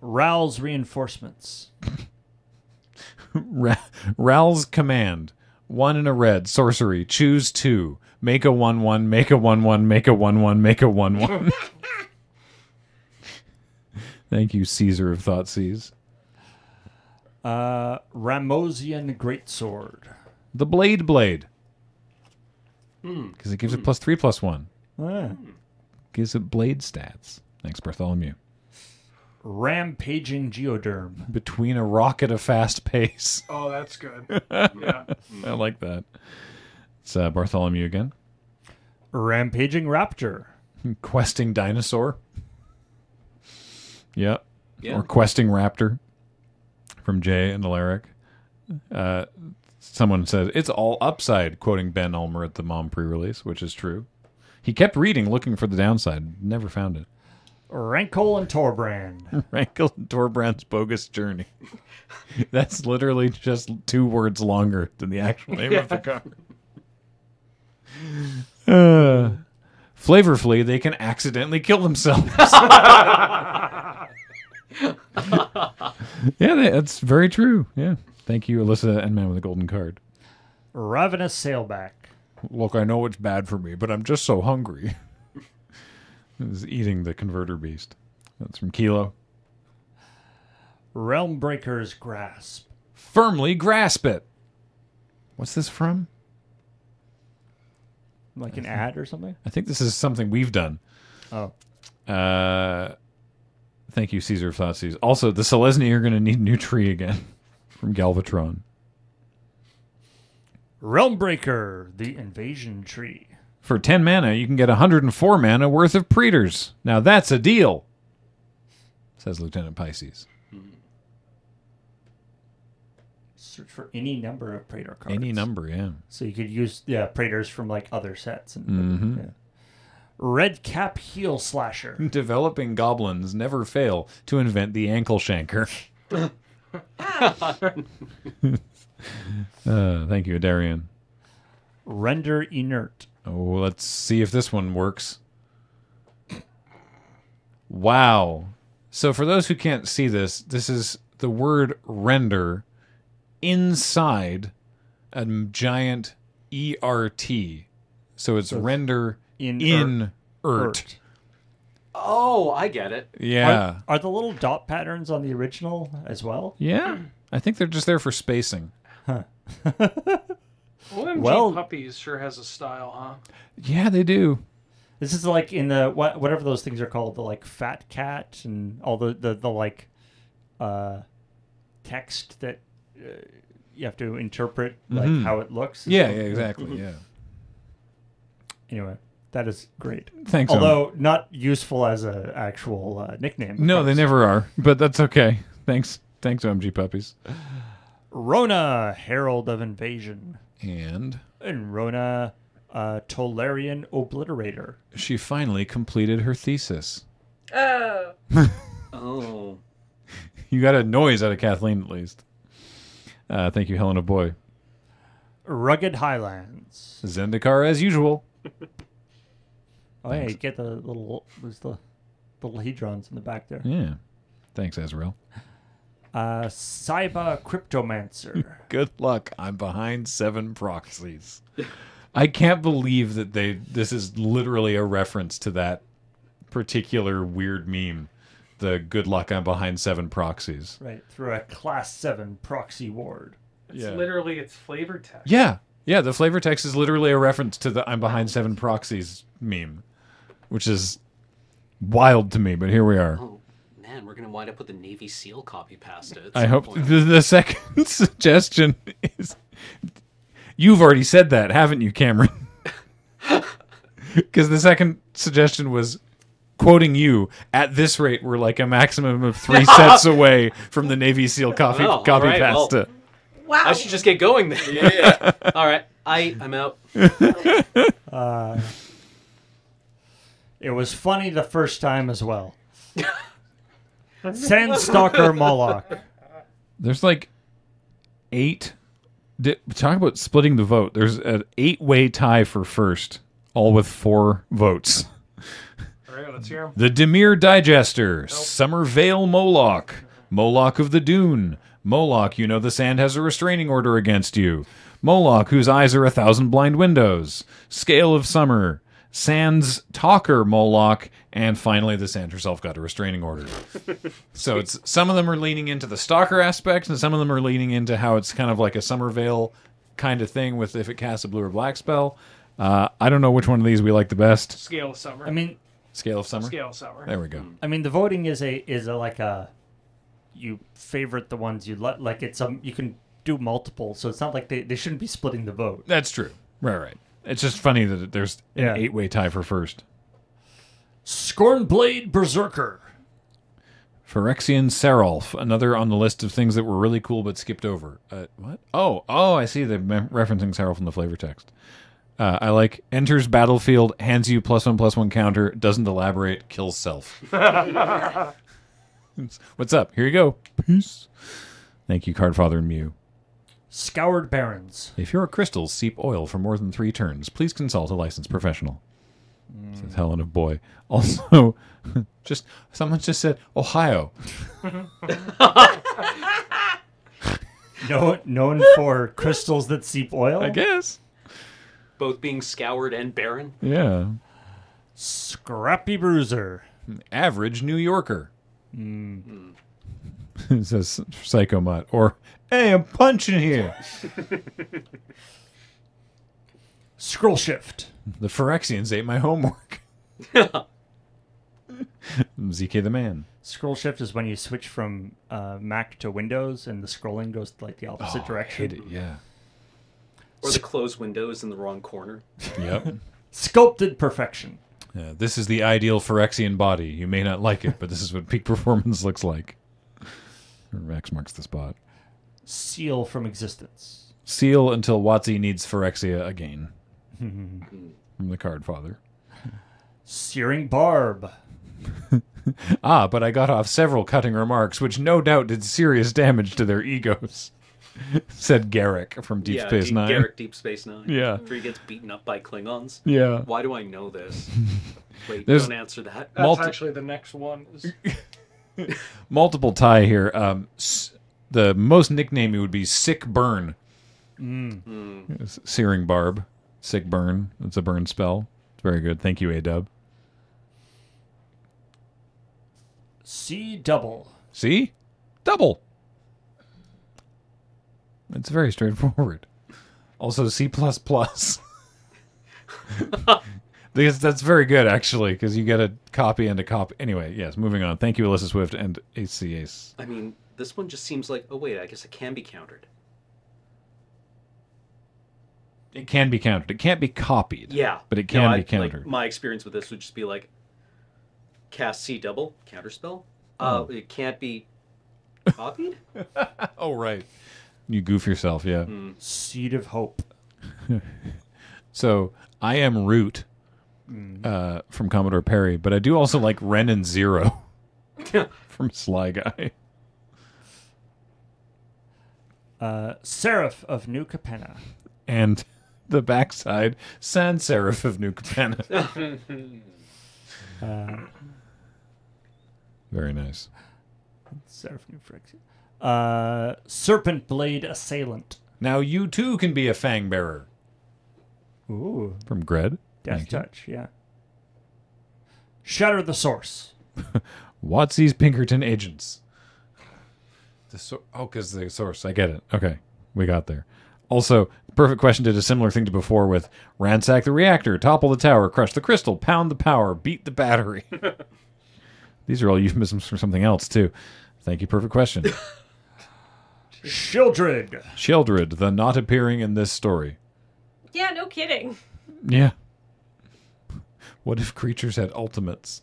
Ral's Reinforcements. Ra- Ral's command. One in a red. Sorcery. Choose two. Make a 1 1, make a 1 1, make a 1 1, make a 1 1. Thank you, Caesar of Thoughtseize. Uh, Ramosian Greatsword. The Blade Blade. Because it gives it plus 3 plus 1. Ah. Gives it blade stats. Thanks, Bartholomew. Rampaging Geoderm. Between a rock at a fast pace. Oh, that's good. yeah. I like that. It's uh, Bartholomew again. Rampaging Raptor. Questing dinosaur. Yep. Yeah. Or questing raptor from Jay and Alaric. Uh, someone said it's all upside, quoting Ben Ulmer at the mom pre-release, which is true. He kept reading, looking for the downside, never found it. Rankle and Torbrand. Rankle and Torbrand's bogus journey. That's literally just two words longer than the actual name of the card. Uh, flavorfully, they can accidentally kill themselves. yeah, that's very true. Yeah. Thank you, Alyssa and Man with a Golden Card. Ravenous Sailback. Look, I know it's bad for me, but I'm just so hungry. is eating the converter beast. That's from Kilo. Realm Breaker's Grasp. Firmly grasp it. What's this from? Like an ad or something? I think this is something we've done. Oh. Uh, thank you, Caesar of Thoughtseize. Also, the Selesnya are going to need new tree again from Galvatron. Realmbreaker, the Invasion Tree. For 10 mana, you can get 104 mana worth of Praetors. Now that's a deal, says Lieutenant Pisces. Search for any number of Praetor cards. Any number, yeah. So you could use yeah Praetors from like other sets. And, Mhm. yeah. Red Cap Heel Slasher. Developing goblins never fail to invent the ankle shanker. uh, thank you, Adarian. Render Inert. Oh, let's see if this one works. Wow. So for those who can't see this, this is the word render inside a giant ERT. So it's render In in ERT. Oh, I get it. Yeah. Are, are the little dot patterns on the original as well? Yeah. I think they're just there for spacing. Huh. OMG Well- Puppies sure has a style, huh? Yeah, they do. This is like in the what whatever those things are called, the like fat cat and all the the, the like uh text that uh, you have to interpret like Mhm. how it looks. and Yeah, stuff. yeah, exactly. Yeah. Anyway, that is great. Thanks. Om. Although not useful as a actual uh, nickname. no, they because never are, but that's okay. Thanks. Thanks, OMG puppies. Rona, Herald of Invasion, And and Rona, uh, Tolarian Obliterator. she finally completed her thesis. oh, Oh. You got a noise out of Kathleen at least. Uh, thank you, Helena Boy. Rugged Highlands. Zendikar as usual. Oh yeah, Thanks. you get the little there's the little hedrons in the back there. Yeah. Thanks, Azrael. Uh, Saiba Cryptomancer. Good luck. I'm behind seven proxies. I can't believe that they. This is literally a reference to that particular weird meme. The good luck. I'm behind seven proxies. right, through a Class 7 proxy ward. It's Yeah. literally its flavor text. Yeah, yeah. The flavor text is literally a reference to the "I'm behind seven proxies" meme, which is wild to me. But here we are. Oh man, we're gonna wind up with a Navy SEAL copy pasta. at I hope the, the second suggestion is. You've already said that, haven't you, Cameron? Because the second suggestion was quoting you. At this rate, we're like a maximum of three sets away from the Navy SEAL coffee Well, all copy right, well. pasta. Wow. I should just get going then. Yeah. All right, I I'm out. Uh, it was funny the first time as well. Sandstalker Moloch. There's like eight. Di- talk about splitting the vote. There's an eight-way tie for first, all with four votes. All right, let's hear 'em. The Dimir Digester, Summervale Moloch, Moloch of the Dune, Moloch, you know the sand has a restraining order against you, Moloch, whose eyes are a thousand blind windows, Scale of Summer, Sands Talker Moloch, and finally the sand herself got a restraining order. so it's some of them are leaning into the stalker aspects, and some of them are leaning into how it's kind of like a Summervale kind of thing with if it casts a blue or black spell. Uh, I don't know which one of these we like the best. Scale of summer. I mean, Scale of Summer. Scale of summer. There we go. I mean, the voting is a is a like a you favorite the ones you like. Like it's um you can do multiple, so it's not like they, they shouldn't be splitting the vote. That's true. Right, right. It's just funny that there's an Yeah. eight-way tie for first. Scornblade Berserker. Phyrexian Serolf, another on the list of things that were really cool but skipped over. Uh, what? Oh, oh, I see. They're me- referencing Serolf in the flavor text. Uh, I like enters battlefield, hands you plus one plus one counter, doesn't elaborate, kills self. What's up? Here you go. Peace. Thank you, Cardfather and Mew. Scoured Barrens. If your crystals seep oil for more than three turns, please consult a licensed professional. Says Helen of Boy. Also, just someone just said Ohio. No, known for crystals that seep oil. I guess. Both being scoured and barren. Yeah. Scrappy Bruiser. Average New Yorker. it says Psycho Mutt. Or, hey, I'm punching here. Scroll Shift. The Phyrexians ate my homework. ZK the man. Scroll Shift is when you switch from uh, Mac to Windows and the scrolling goes like the opposite direction. Hate it, yeah. Or the closed windows in the wrong corner. Yep. Sculpted Perfection. Yeah, this is the ideal Phyrexian body. You may not like it, but this is what peak performance looks like. Max marks the spot. Seal from Existence. Seal until Watsy needs Phyrexia again. From the card father. Searing Barb. Ah, but I got off several cutting remarks, which no doubt did serious damage to their egos, said Garak from Deep yeah, Space Deep, Nine. Garak Deep Space Nine. Yeah. After he gets beaten up by Klingons. Yeah. Why do I know this? Wait, There's- don't answer that. That's Multi- actually the next one. Is Multiple tie here. Um, s- the most nicknamey would be Sick Burn. S- Searing Barb. Sick Burn. It's a burn spell. It's very good. Thank you, A-Dub. C Double. See? Double. It's very straightforward. Also, C plus plus. Because that's very good, actually, because you get a copy and a copy. Anyway, yes, moving on. Thank you, Alyssa Swift and AC Ace. I mean, this one just seems like, oh wait, I guess it can be countered. It can be countered. It can't be copied. Yeah. But it No, can I- be like, countered. my experience with this would just be like, cast C double, counterspell. Uh, Hmm. it can't be copied? Oh, right. You goof yourself, yeah. Seed of Hope. So I am Root uh, from Commodore Perry, but I do also like Ren and Zero from Sly Guy. Uh, Seraph of New Capenna. And the backside, Sans Serif of New Capenna. Uh, Very nice. Seraph New Phyrexia. Uh, serpent blade assailant. Now you too can be a fang bearer. Ooh, From Gred. death Thank you. touch. Yeah. Shatter the source. Watsy's Pinkerton agents. The so- oh, because the source. I get it. Okay, we got there. Also, perfect question did a similar thing to before with ransack the reactor, topple the tower, crush the crystal, pound the power, beat the battery. These are all euphemisms for something else too. Thank you. Perfect question. Sheoldred. Sheoldred, the not appearing in this story. Yeah, no kidding. Yeah. What if creatures had ultimates?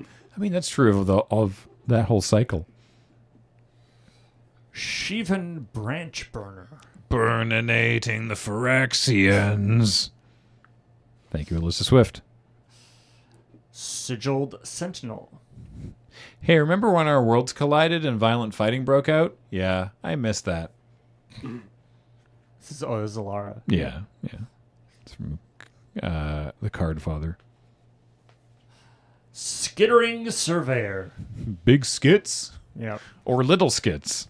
I mean, that's true of the of that whole cycle. Shivan branch burner. Burninating the Phyrexians. Thank you, Alyssa Swift. Sigilled sentinel. Hey, remember when our worlds collided and violent fighting broke out? Yeah, I missed that. This is oh, this is Alara. Yeah, yeah. It's from uh, the Card Father. Skittering surveyor. Big skits Yeah. or little skits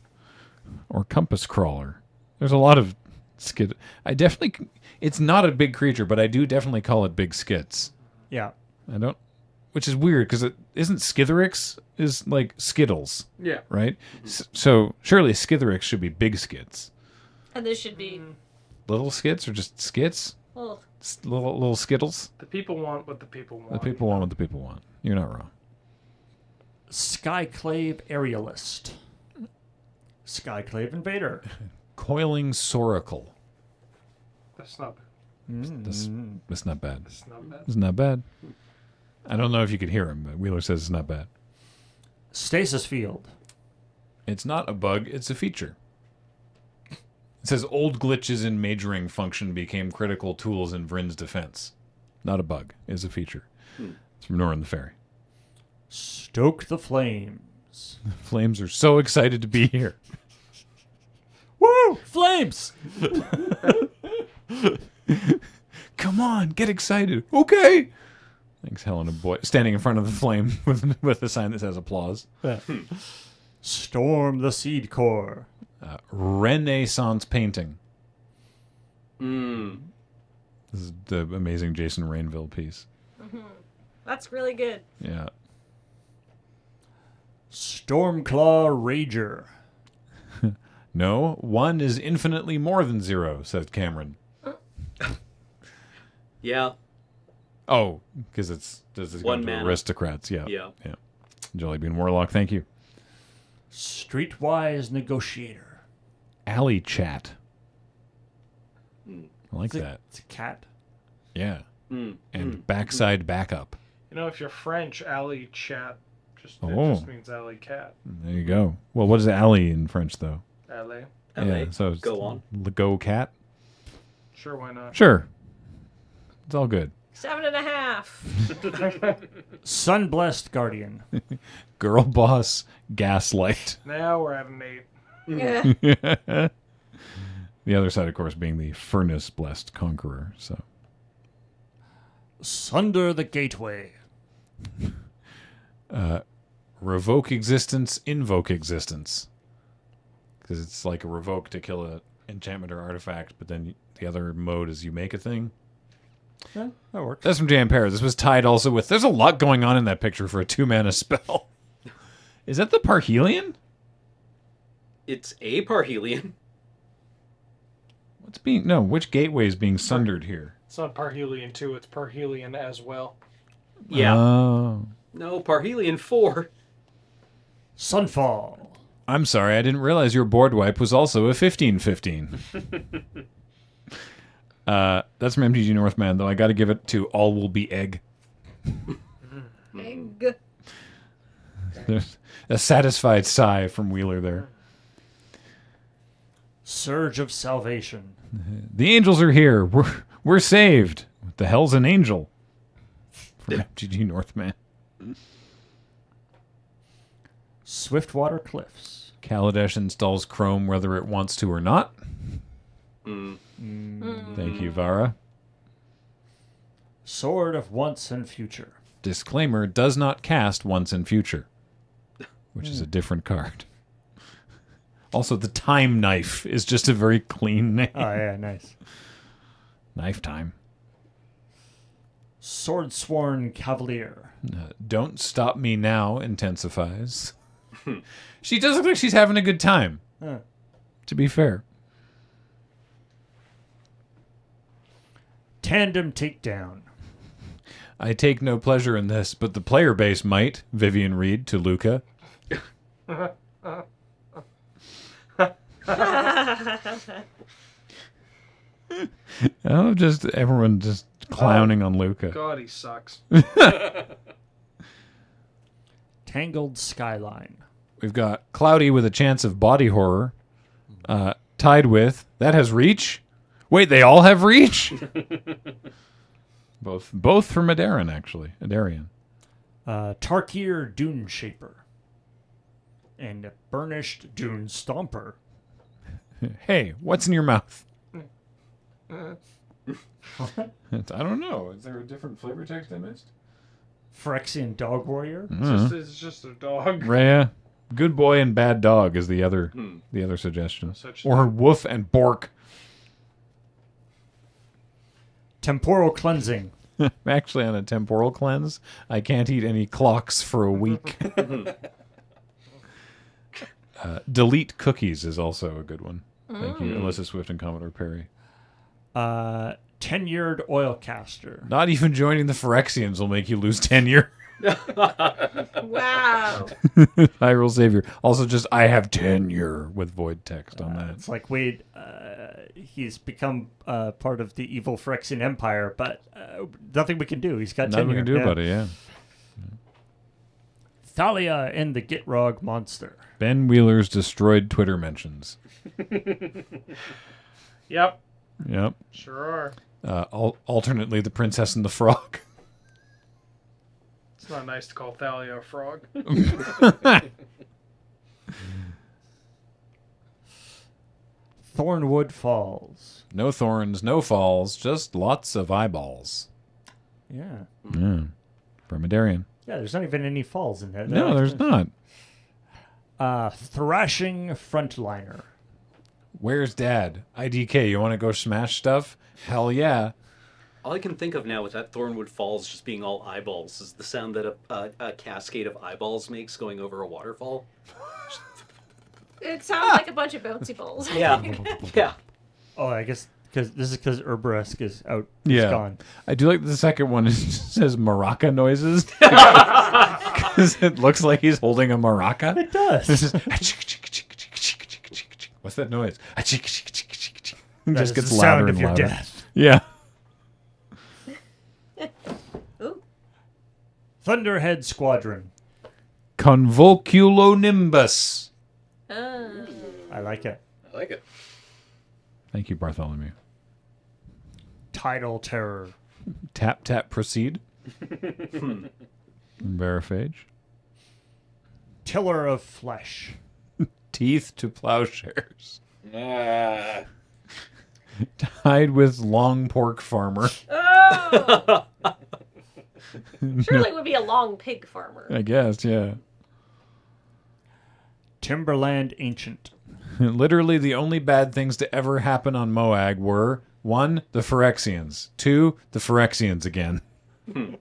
or compass crawler. There's a lot of skit. I definitely. It's not a big creature, but I do definitely call it big skits. Yeah. I don't, which is weird because it isn't Skithiryx is like Skittles, Yeah. right? S- so surely Skitherix should be big skits. And this should be. Mm. Little skits or just skits? S- little little skittles. The people want what the people want. The people want what the people want. You're not wrong. Skyclave aerialist. Skyclave invader. Coiling Soracle. That's not. Hmm. That's, mm-hmm. that's not bad. That's not bad. It's not bad. Hmm. I don't know if you could hear him, but Wheeler says it's not bad. Stasis field. It's not a bug, it's a feature. It says old glitches in majoring function became critical tools in Vryn's defense. Not a bug, it's a feature. Hmm. It's from Norin the Fairy. Stoke the flames. The Flames are so excited to be here. Woo! Flames! Come on, get excited. Okay. Thanks, Helena Boy. Standing in front of the flame with with a sign that says applause. Storm the seed core. Uh, Renaissance painting. Mm. This is the amazing Jason Rainville piece. that's really good. Yeah. Stormclaw rager. No, one is infinitely more than zero, said Cameron. Yeah. Oh, because it's this is One going to mana. aristocrats. Yeah. Yeah. Yeah. Jollybean Warlock, thank you. Streetwise negotiator. Alley chat. I like It's a, that. it's a cat. Yeah. Mm. And backside backup. You know, if you're French, alley chat just it Oh. just means alley cat. There you go. Well, what is alley in French though? Alley. LA. Yeah, so it's Go on. the go cat. Sure, why not? Sure. It's all good. Seven and a half. Sunblessed guardian. Girl boss gaslight. Now we're at an eight. Yeah. the other side, of course, being the furnace blessed conqueror. So Sunder the gateway. Uh, revoke existence, invoke existence, because it's like a revoke to kill an enchantment or artifact, but then the other mode is you make a thing. Yeah, that works. That's from Jan Para. This was tied also with. There's a lot going on in that picture for a two mana spell. Is that the Parhelion? It's a Parhelion. What's being no? Which gateway is being sundered here? It's not Parhelion 2, it's Parhelion as well. Yeah. Oh. no, Parhelion 4. Sunfall. I'm sorry, I didn't realize your board wipe was also a 15-15. uh, that's from MTG Northman, though. I got to give it to All Will Be Egg. Egg. There's a satisfied sigh from Wheeler there. Surge of salvation. The angels are here. We're we're saved. What the hell's an angel? From MTG Northman. Swiftwater cliffs. Kaladesh installs Chrome whether it wants to or not. Mm. Thank you, Vara. Sword of once and future. Disclaimer does not cast once in future, which is a different card. Also, the time knife is just a very clean name. Oh yeah, nice. Knife time. Sword sworn cavalier. Uh, Don't stop me now intensifies. she does look like she's having a good time. Huh. To be fair. Tandem takedown. I take no pleasure in this, but the player base might. Vivien Reid to Lukka. Oh, just everyone just clowning on Lukka. God, he sucks. Tangled skyline. We've got Cloudy with a chance of body horror. Uh, tied with that has reach. Wait, they all have reach. both, both from Adarin actually. Adarian. Uh, Tarkir Dune Shaper. And Burnished Dune Stomper. Hey, what's in your mouth? I don't know. Is there a different flavor text I missed? Phyrexian Dog Warrior. It's, just, it's just a dog. Rhea, good boy and bad dog is the other Hmm. the other suggestion. Such Or woof and bork. Temporal Cleansing. I'm Actually, on a temporal cleanse, I can't eat any clocks for a week. uh, delete cookies is also a good one. Thank you, Alyssa Swift and Commodore Perry. Uh, Tenured Oilcaster. Not even joining the Phyrexians will make you lose tenure. Wow. Hyrule Savior. Also, just I have tenure with void text on that. It's like wait, uh, he's become uh, part of the evil Phyrexian Empire, but uh, nothing we can do. He's got Nothing we can do yeah. about it. Yeah. Thalia and the Gitrog Monster. Ben Wheeler's destroyed Twitter mentions. Yep, Yep. sure are. Uh, al- alternately, the Princess and the Frog. It's not nice to call Thalia a frog. Thornwood Falls. No thorns, no falls, just lots of eyeballs. Yeah. Yeah. Brahmadarian. Yeah, there's not even any falls in there. No, there's not. Uh, Thrashing Frontliner. Where's Dad? IDK, you want to go smash stuff? Hell yeah. All I can think of now with that Thornwood Falls just being all eyeballs is the sound that a, a, a cascade of eyeballs makes going over a waterfall. It sounds like a bunch of bouncy balls. Yeah, yeah. Oh, I guess because this is because Urabrask is out. It's Yeah. gone. I do like the second one. It just says maraca noises. Because it looks like he's holding a maraca. It does. This is what's that noise? It That just gets the louder sound and of your louder. death. Yeah. Ooh. Thunderhead Squadron. Convolculonimbus. Uh, I like it. I like it. Thank you, Bartholomew. Tidal Terror. Tap tap proceed. Veriphage. Tiller of Flesh. Teeth to plowshares. Ah, Tied with long pork farmer. oh! Surely it would be a long pig farmer. I guess, yeah. Timberland Ancient. Literally, the only bad things to ever happen on Moag were one, the Phyrexians, two, the Phyrexians again.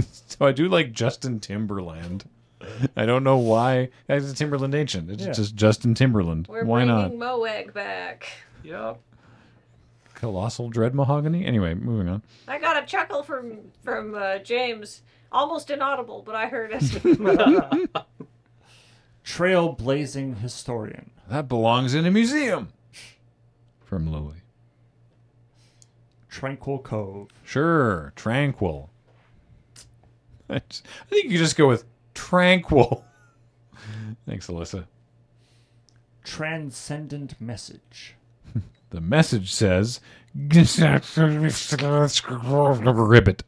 so I do like Justin Timberland. I don't know why. It's a Timberland Ancient. It's Yeah. just Justin Timberland. We're why not? bringing Moag back. Yep. Colossal Dread Mahogany? Anyway, moving on. I got a chuckle from from uh, James, almost inaudible, but I heard it. Trailblazing Historian. That belongs in a museum. From Lily. Tranquil Cove. Sure, tranquil. I just- I think you just go with tranquil. Thanks, Alyssa. Transcendent Message. The message says, ribbit.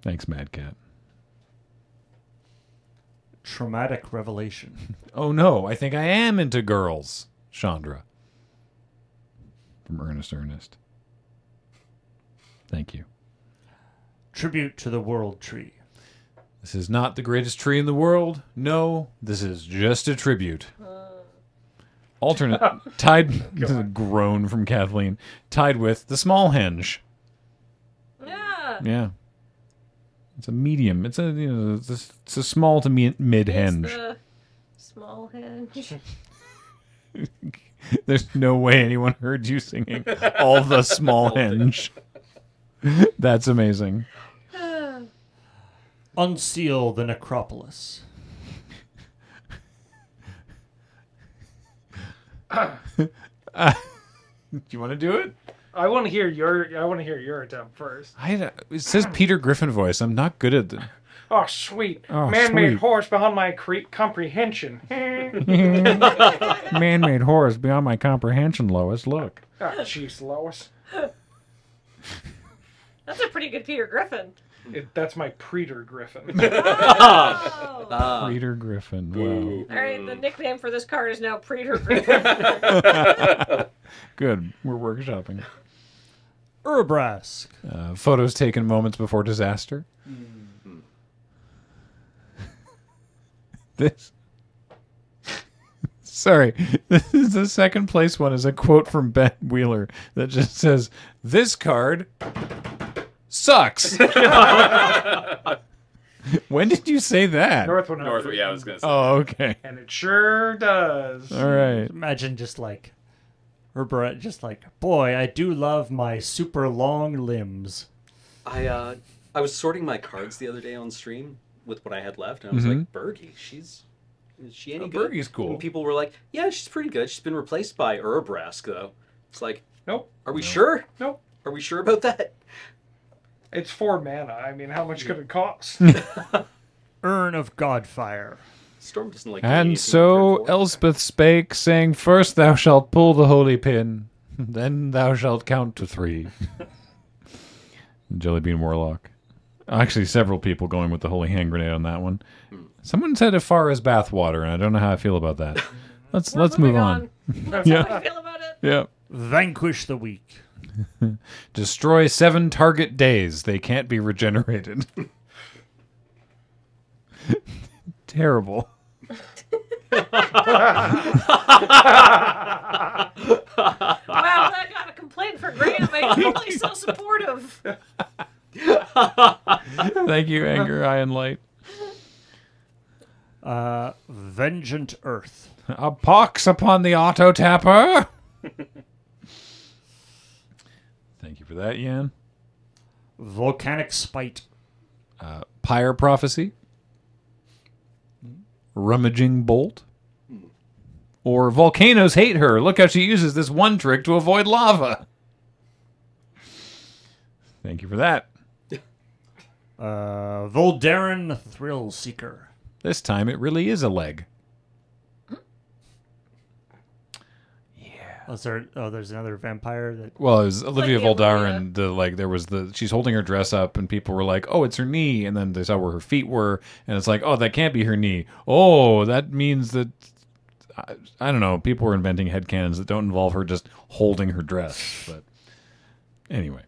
Thanks, Mad Cat. Traumatic Revelation. Oh no, I think I am into girls. Chandra. From Ernest Ernest. Thank you. Tribute to the World Tree. This is not the greatest tree in the world. No, this is just a tribute. Alternate tied this is a groan from Kathleen. Tied with the small henge. Yeah. Yeah. It's a medium. It's a you know it's a, it's a small to me- mid It's henge. the small henge. There's no way anyone heard you singing all the small henge. That's amazing. Unseal the necropolis. Do you want to do it? I want to hear your. I want to hear your attempt first. I, it says Peter Griffin voice. I'm not good at the. Oh, sweet. Oh, Man-made sweet. horse beyond my cre- comprehension. Man-made horrors beyond my comprehension, Lois. Look. Ah, jeez, Lois. That's a pretty good Peter Griffin. It, that's my Preter Griffin. Oh. Ah, Peter Griffin. Wow. All right, the nickname for this card is now Preter Griffin. Good. We're workshopping. Urabrask. Uh, photos taken moments before disaster. this. Sorry, this is the second place one is a quote from Ben Wheeler that just says, "This card sucks." when did you say that? North 100. North, yeah, I was gonna say. Oh, okay. And it sure does. All right. Imagine just like Urabra just like, boy, I do love my super long limbs. I uh, I was sorting my cards the other day on stream with what I had left, and I was Mhm. like, Bergie, she's is she any Oh, good? Bergie's cool. And people were like, Yeah, she's pretty good. She's been replaced by Urabrask though. It's like, Nope. are we sure? Nope. Are we sure about that? It's four mana. I mean, how much could it cost? Urn of Godfire. Storm doesn't like. And so. Elspeth spake, saying, First thou shalt pull the holy pin, then thou shalt count to three. Jellybean Warlock. Actually, several people going with the holy hand grenade on that one. Someone said as far as bathwater, and I don't know how I feel about that. Let's We're let's move moving on. That's Yeah. how I feel about it. Yeah. Vanquish the weak. Destroy seven target days. They can't be regenerated. Terrible. Wow, that got a complaint for Graham. I'm really so supportive. Thank you, Anger, Eye, and Light. Uh, Vengeant Earth. A pox upon the auto tapper. Thank you for that, Yan. Volcanic Spite. Uh, Pyre Prophecy. Rummaging Bolt. Or Volcanoes Hate Her. Look how she uses this one trick to avoid lava. Thank you for that. Uh, Voldaren Thrill Seeker. This time it really is a leg. Oh, is there, oh, there's another vampire that. Well, it was Olivia the Voldaren. The like, there was the she's holding her dress up, and people were like, "Oh, it's her knee," and then they saw where her feet were, and it's like, "Oh, that can't be her knee." Oh, that means that I, I don't know. People were inventing headcanons that don't involve her just holding her dress. But anyway,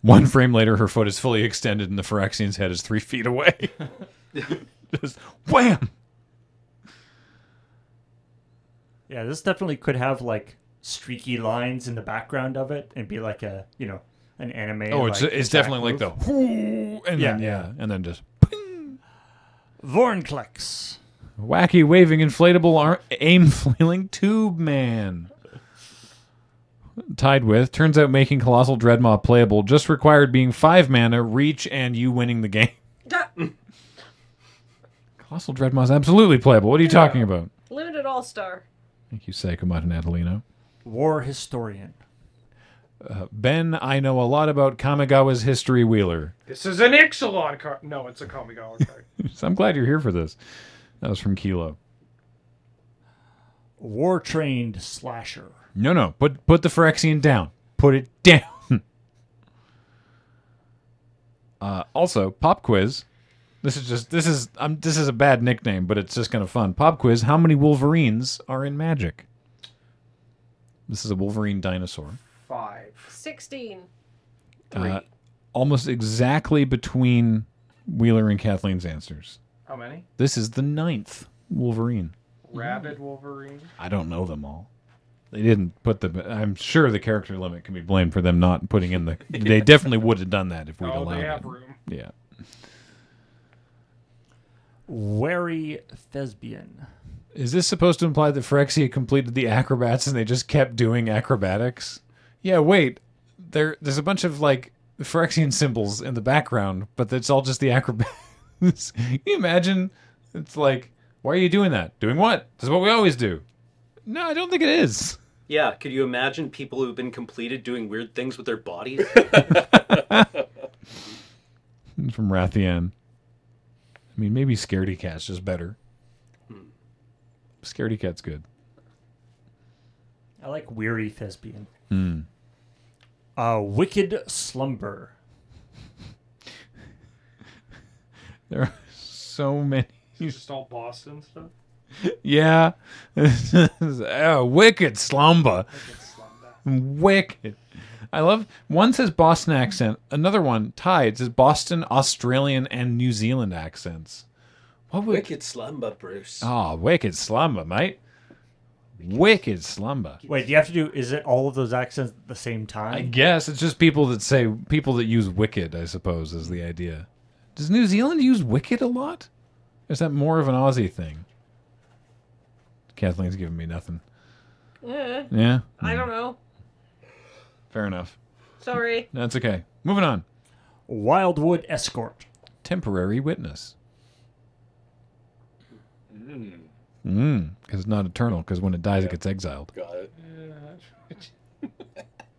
one frame later, her foot is fully extended, and the Phyrexian's head is three feet away. just wham! Yeah, this definitely could have like streaky lines in the background of it and be like a, you know, an anime. Oh, it's like, it's attack definitely like the whoo, and then Yeah. yeah, and then just. Vorinclex. Wacky waving inflatable ar- aim flailing tube man. Tied with turns out making Colossal Dreadmaw playable just required being five mana, reach, and you winning the game. Colossal Dreadmaw is absolutely playable. What are you talking about? Limited All Star. Thank you, Seikomat and Adelino. War Historian. Uh, ben, I know a lot about Kamigawa's history wheeler. this is an Ixalan card. No, it's a Kamigawa card. So I'm glad you're here for this. That was from Kilo. War Trained Slasher. No, no. Put put the Phyrexian down. Put it down. uh, also, pop quiz. This is just this is um, this is a bad nickname, but it's just kind of fun. Pop quiz. How many Wolverines are in Magic? This is a Wolverine dinosaur. Five. 16. Three. Uh, almost exactly between Wheeler and Kathleen's answers. How many? This is the ninth Wolverine. Rabid Wolverine. I don't know them all. They didn't put the. I'm sure the character limit can be blamed for them not putting in the. They definitely would have done that if we'd Oh, allowed they have it. room. Yeah. Wary thespian. Is this supposed to imply that Phyrexia completed the acrobats and they just kept doing acrobatics? Yeah, wait. There, there's a bunch of like Phyrexian symbols in the background, but it's all just the acrobats. Can you imagine? It's like, why are you doing that? Doing what? This is what we always do. No, I don't think it is. Yeah, could you imagine people who've been completed doing weird things with their bodies? From Rathian. I mean, maybe Scaredy Cat's just better. Scaredy Cat's good. I like weary thespian. Hmm. Uh, wicked slumber. There are so many. It's just all Boston stuff. Yeah. oh, wicked slumber. Like it's slumber. Wicked. I love one says Boston accent, another one tied says Boston, Australian, and New Zealand accents. What would Wicked slumber, Bruce. Oh, wicked slumber, mate. Wicked slumber. Wait, do you have to do? Is it all of those accents at the same time? I guess it's just people that say people that use wicked, I suppose, is the idea. Does New Zealand use wicked a lot? Or is that more of an Aussie thing? Kathleen's giving me nothing. Yeah. Yeah? I hmm. don't know. Fair enough. Sorry. That's okay. Moving on. Wildwood escort. Temporary witness. Mm, Mm, because it's not eternal, because when it dies, it gets exiled. got it.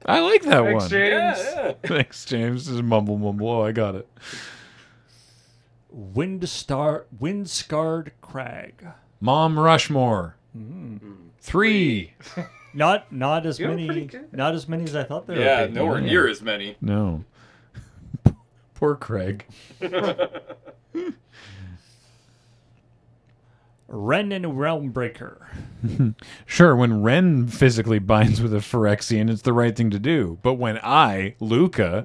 I like that Thanks, one. James. Yeah, Thanks, James. Just mumble, mumble. Oh, I got it. Wind star. Wind scarred crag. Mom Rushmore. Mm. Three. Not not as You're many. Not as many as I thought there yeah, would be. nowhere Yeah. near as many. No. Poor Craig. Wrenn and Realmbreaker. Sure, when Wrenn physically binds with a Phyrexian, it's the right thing to do. But when I, Lukka,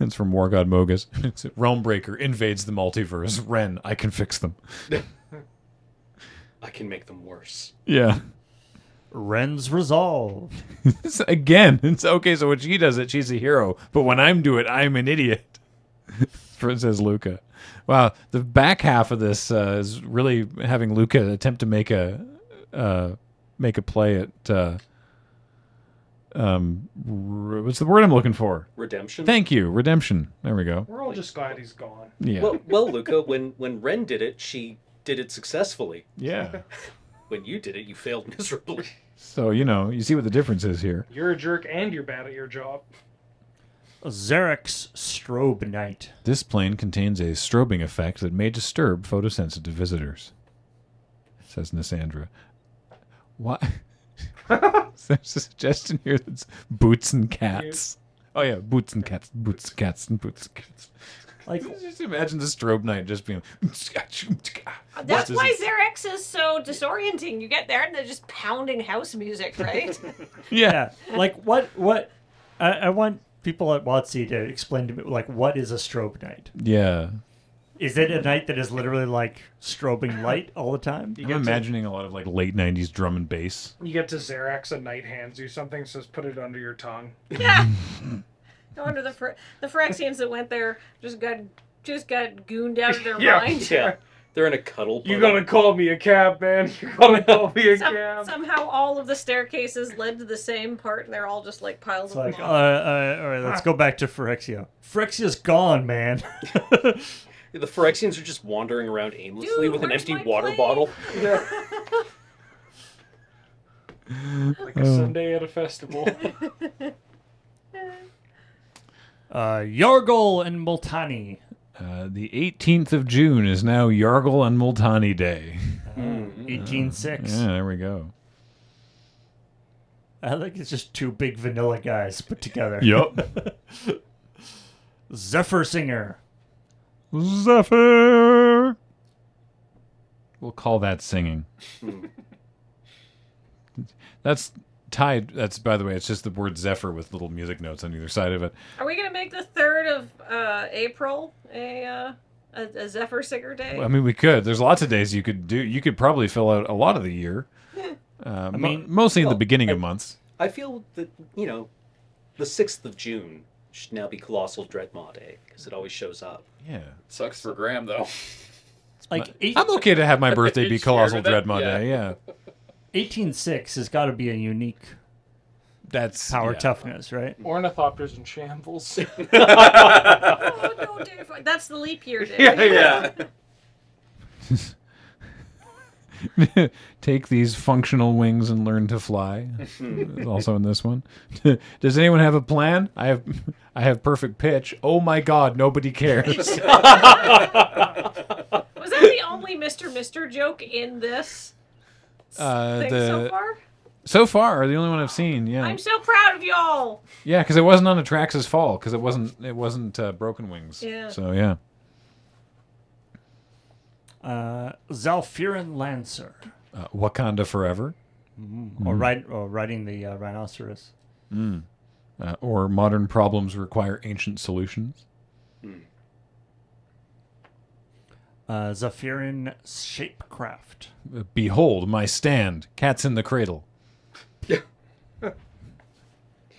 it's from War God Mogus. It's Realmbreaker invades the multiverse. Wrenn, I can fix them. I can make them worse. Yeah. Wrenn's resolve. Again, it's okay. So when she does it, she's a hero. But when I'm do it, I'm an idiot. Princess Lukka. Wow, the back half of this uh, is really having Lukka attempt to make a uh, make a play at uh, um r- what's the word I'm looking for? Redemption. Thank you, redemption. There we go. We're all just glad he's gone. Yeah, Well, well, Lukka, when when Ren did it, she did it successfully. yeah. When you did it, you failed miserably. So you know, you see what the difference is here. You're a jerk and you're bad at your job. Xerex strobe knight. This plane contains a strobing effect that may disturb photosensitive visitors, says Nisandra. What? There's a suggestion here that's boots and cats. Oh yeah, boots and cats, boots and cats, and boots and cats. Like Just imagine the strobe knight just being. That's why is? Xerex is so disorienting. You get there and they're just pounding house music, right? Yeah. yeah, like what what? I, I want people at WotC to explain to me like what is a strobe night? Yeah. Is it a night that is literally like strobing light all the time? I'm get to- imagining a lot of like late '90s drum and bass. You get to Xerex and night hands you something, says put it under your tongue. yeah. No wonder the Phy- the Phyrexians that went there just got just got gooned out of their Yeah. mind. Yeah, they're in a cuddle. You're gonna call me a cab, man. You gotta call me a Some, cab. somehow all of the staircases led to the same part, and they're all just like piles It's of like, uh, lava. uh, all right, let's go back to Phyrexia. Phyrexia's gone, man. The Phyrexians are just wandering around aimlessly Dude, with an where's empty my water plane? bottle. like a Sunday at a festival. Uh, Yargle and Multani. Uh, the 18th of June is now Yargle and Multani Day. Eighteen six. Yeah, there we go. I think it's just two big vanilla guys put together. Yep. Zephyr Singer. Zephyr. We'll call that singing. That's Tied. That's by the way. It's just the word Zephyr with little music notes on either side of it. Are we gonna make the third of uh, April a, uh, a a Zephyr Singer Day? I mean, we could. There's lots of days you could do. You could probably fill out a lot of the year. Uh, mo- mean- mostly in the well, beginning of months. I feel that you know, the sixth of June should now be Colossal Dreadmaw Day because it always shows up. Yeah. Sucks for Graham though. Like eight, I'm okay to have my birthday be Colossal with? Dreadmaw Yeah. Day. Yeah. 18.6 has got to be a unique That's power yeah. toughness, right? Ornithopters and shambles. oh no, Dave! That's the leap year day. yeah. Take these functional wings and learn to fly. also in this one. Does anyone have a plan? I have I have perfect pitch. Oh my god, nobody cares. Was that the only Mr. Mister joke in this Uh, thing so far? so far, the only one I've seen. Yeah. I'm so proud of y'all. Yeah, because it wasn't on Atraxa's fall because it wasn't it wasn't uh, Broken Wings. Yeah. So yeah. Uh, Zhalfirin Lancer, Uh, Wakanda Forever, or, ride, or riding the uh, rhinoceros. uh, or Modern Problems Require Ancient Solutions. Uh, Zhalfirin Shapecraft. Uh, Behold my stand, cats in the cradle. Yeah.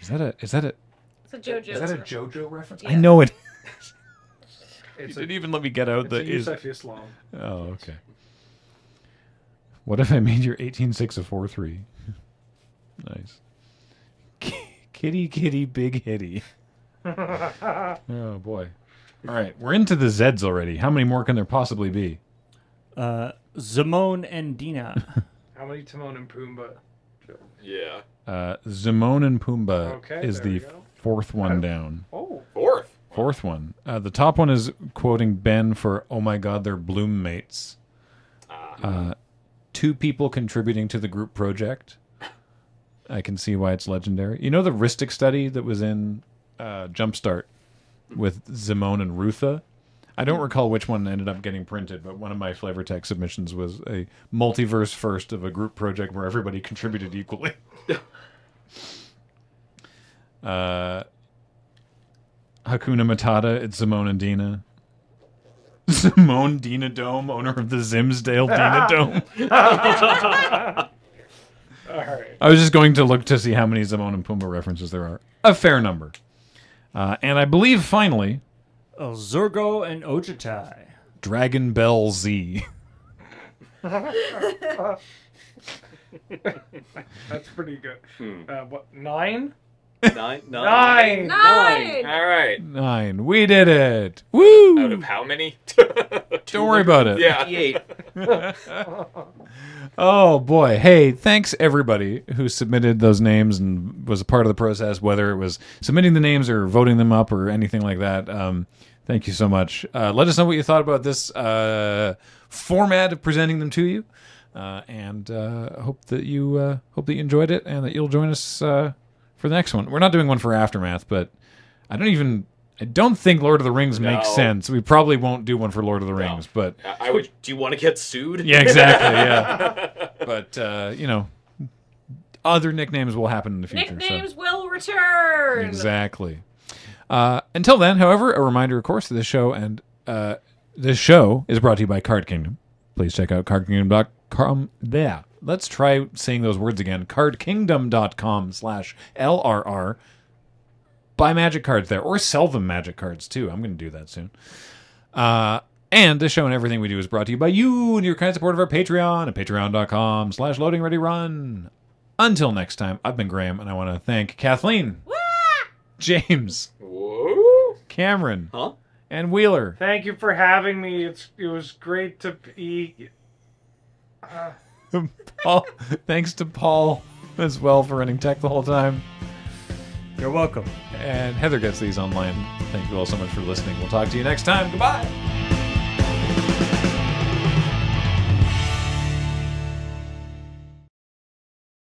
is that a is that a It's a JoJo. is that a JoJo reference? I know it. You a, didn't even let me get out it's the a is. Yusuf Islam. Oh, okay. What if I made your 186 a 4 3? nice. Kitty, kitty, big hitty. oh, boy. All right, we're into the Zeds already. How many more can there possibly be? Uh, Zimone and Dina. How many Timon and Pumbaa? Yeah. Uh, Zimone and Pumbaa Okay, is there the we go. fourth one down. Oh, Fourth. Fourth one. Uh, the top one is quoting Ben for, oh my god, they're Bloom mates. Uh, two people contributing to the group project. I can see why it's legendary. You know the Ristic study that was in uh, Jumpstart with Zimone and Rutha? I don't recall which one ended up getting printed, but one of my flavor text submissions was a multiverse first of a group project where everybody contributed equally. uh, Hakuna Matata, it's Simone and Dina. Simone Dina Dome, owner of the Zimsdale Dina Dome. all right. I was just going to look to see how many Simone and Pumbaa references there are. A fair number. Uh, and I believe finally, uh, Zurgo and Ojutai. Dragon Bell Z. That's pretty good. Uh, what nine? Nine, nine, Nine. Nine. All right. Nine. We did it. Woo! Out of how many? Don't worry about it. yeah. Eight. Oh boy. Hey, thanks everybody who submitted those names and was a part of the process, whether it was submitting the names or voting them up or anything like that. Um, thank you so much. Uh, let us know what you thought about this uh, format of presenting them to you. Uh, and uh, hope that you uh, hope that you enjoyed it and that you'll join us uh, for the next one. We're not doing one for Aftermath, but I don't even I don't think Lord of the Rings makes sense. We probably won't do one for Lord of the Rings, but I I would. Do you want to get sued? yeah, exactly. Yeah, but uh, you know, other nicknames will happen in the future. Nicknames will return. Exactly. Uh, until then, however, a reminder, of course, that this show and uh, this show is brought to you by Card Kingdom. Please check out cardkingdom.com. There. Let's try saying those words again. Cardkingdom.com slash LRR. Buy magic cards there or sell them magic cards too. I'm going to do that soon. Uh, and this show and everything we do is brought to you by you and your kind support of our Patreon at patreon.com slash loading ready run. Until next time, I've been Graham and I want to thank Kathleen, James, Whoa. Cameron, Huh? and Wheeler. Thank you for having me. It's it was great to be. Paul, thanks to Paul as well for running tech the whole time. You're welcome. And Heather gets these online. Thank you all so much for listening. We'll talk to you next time. Goodbye.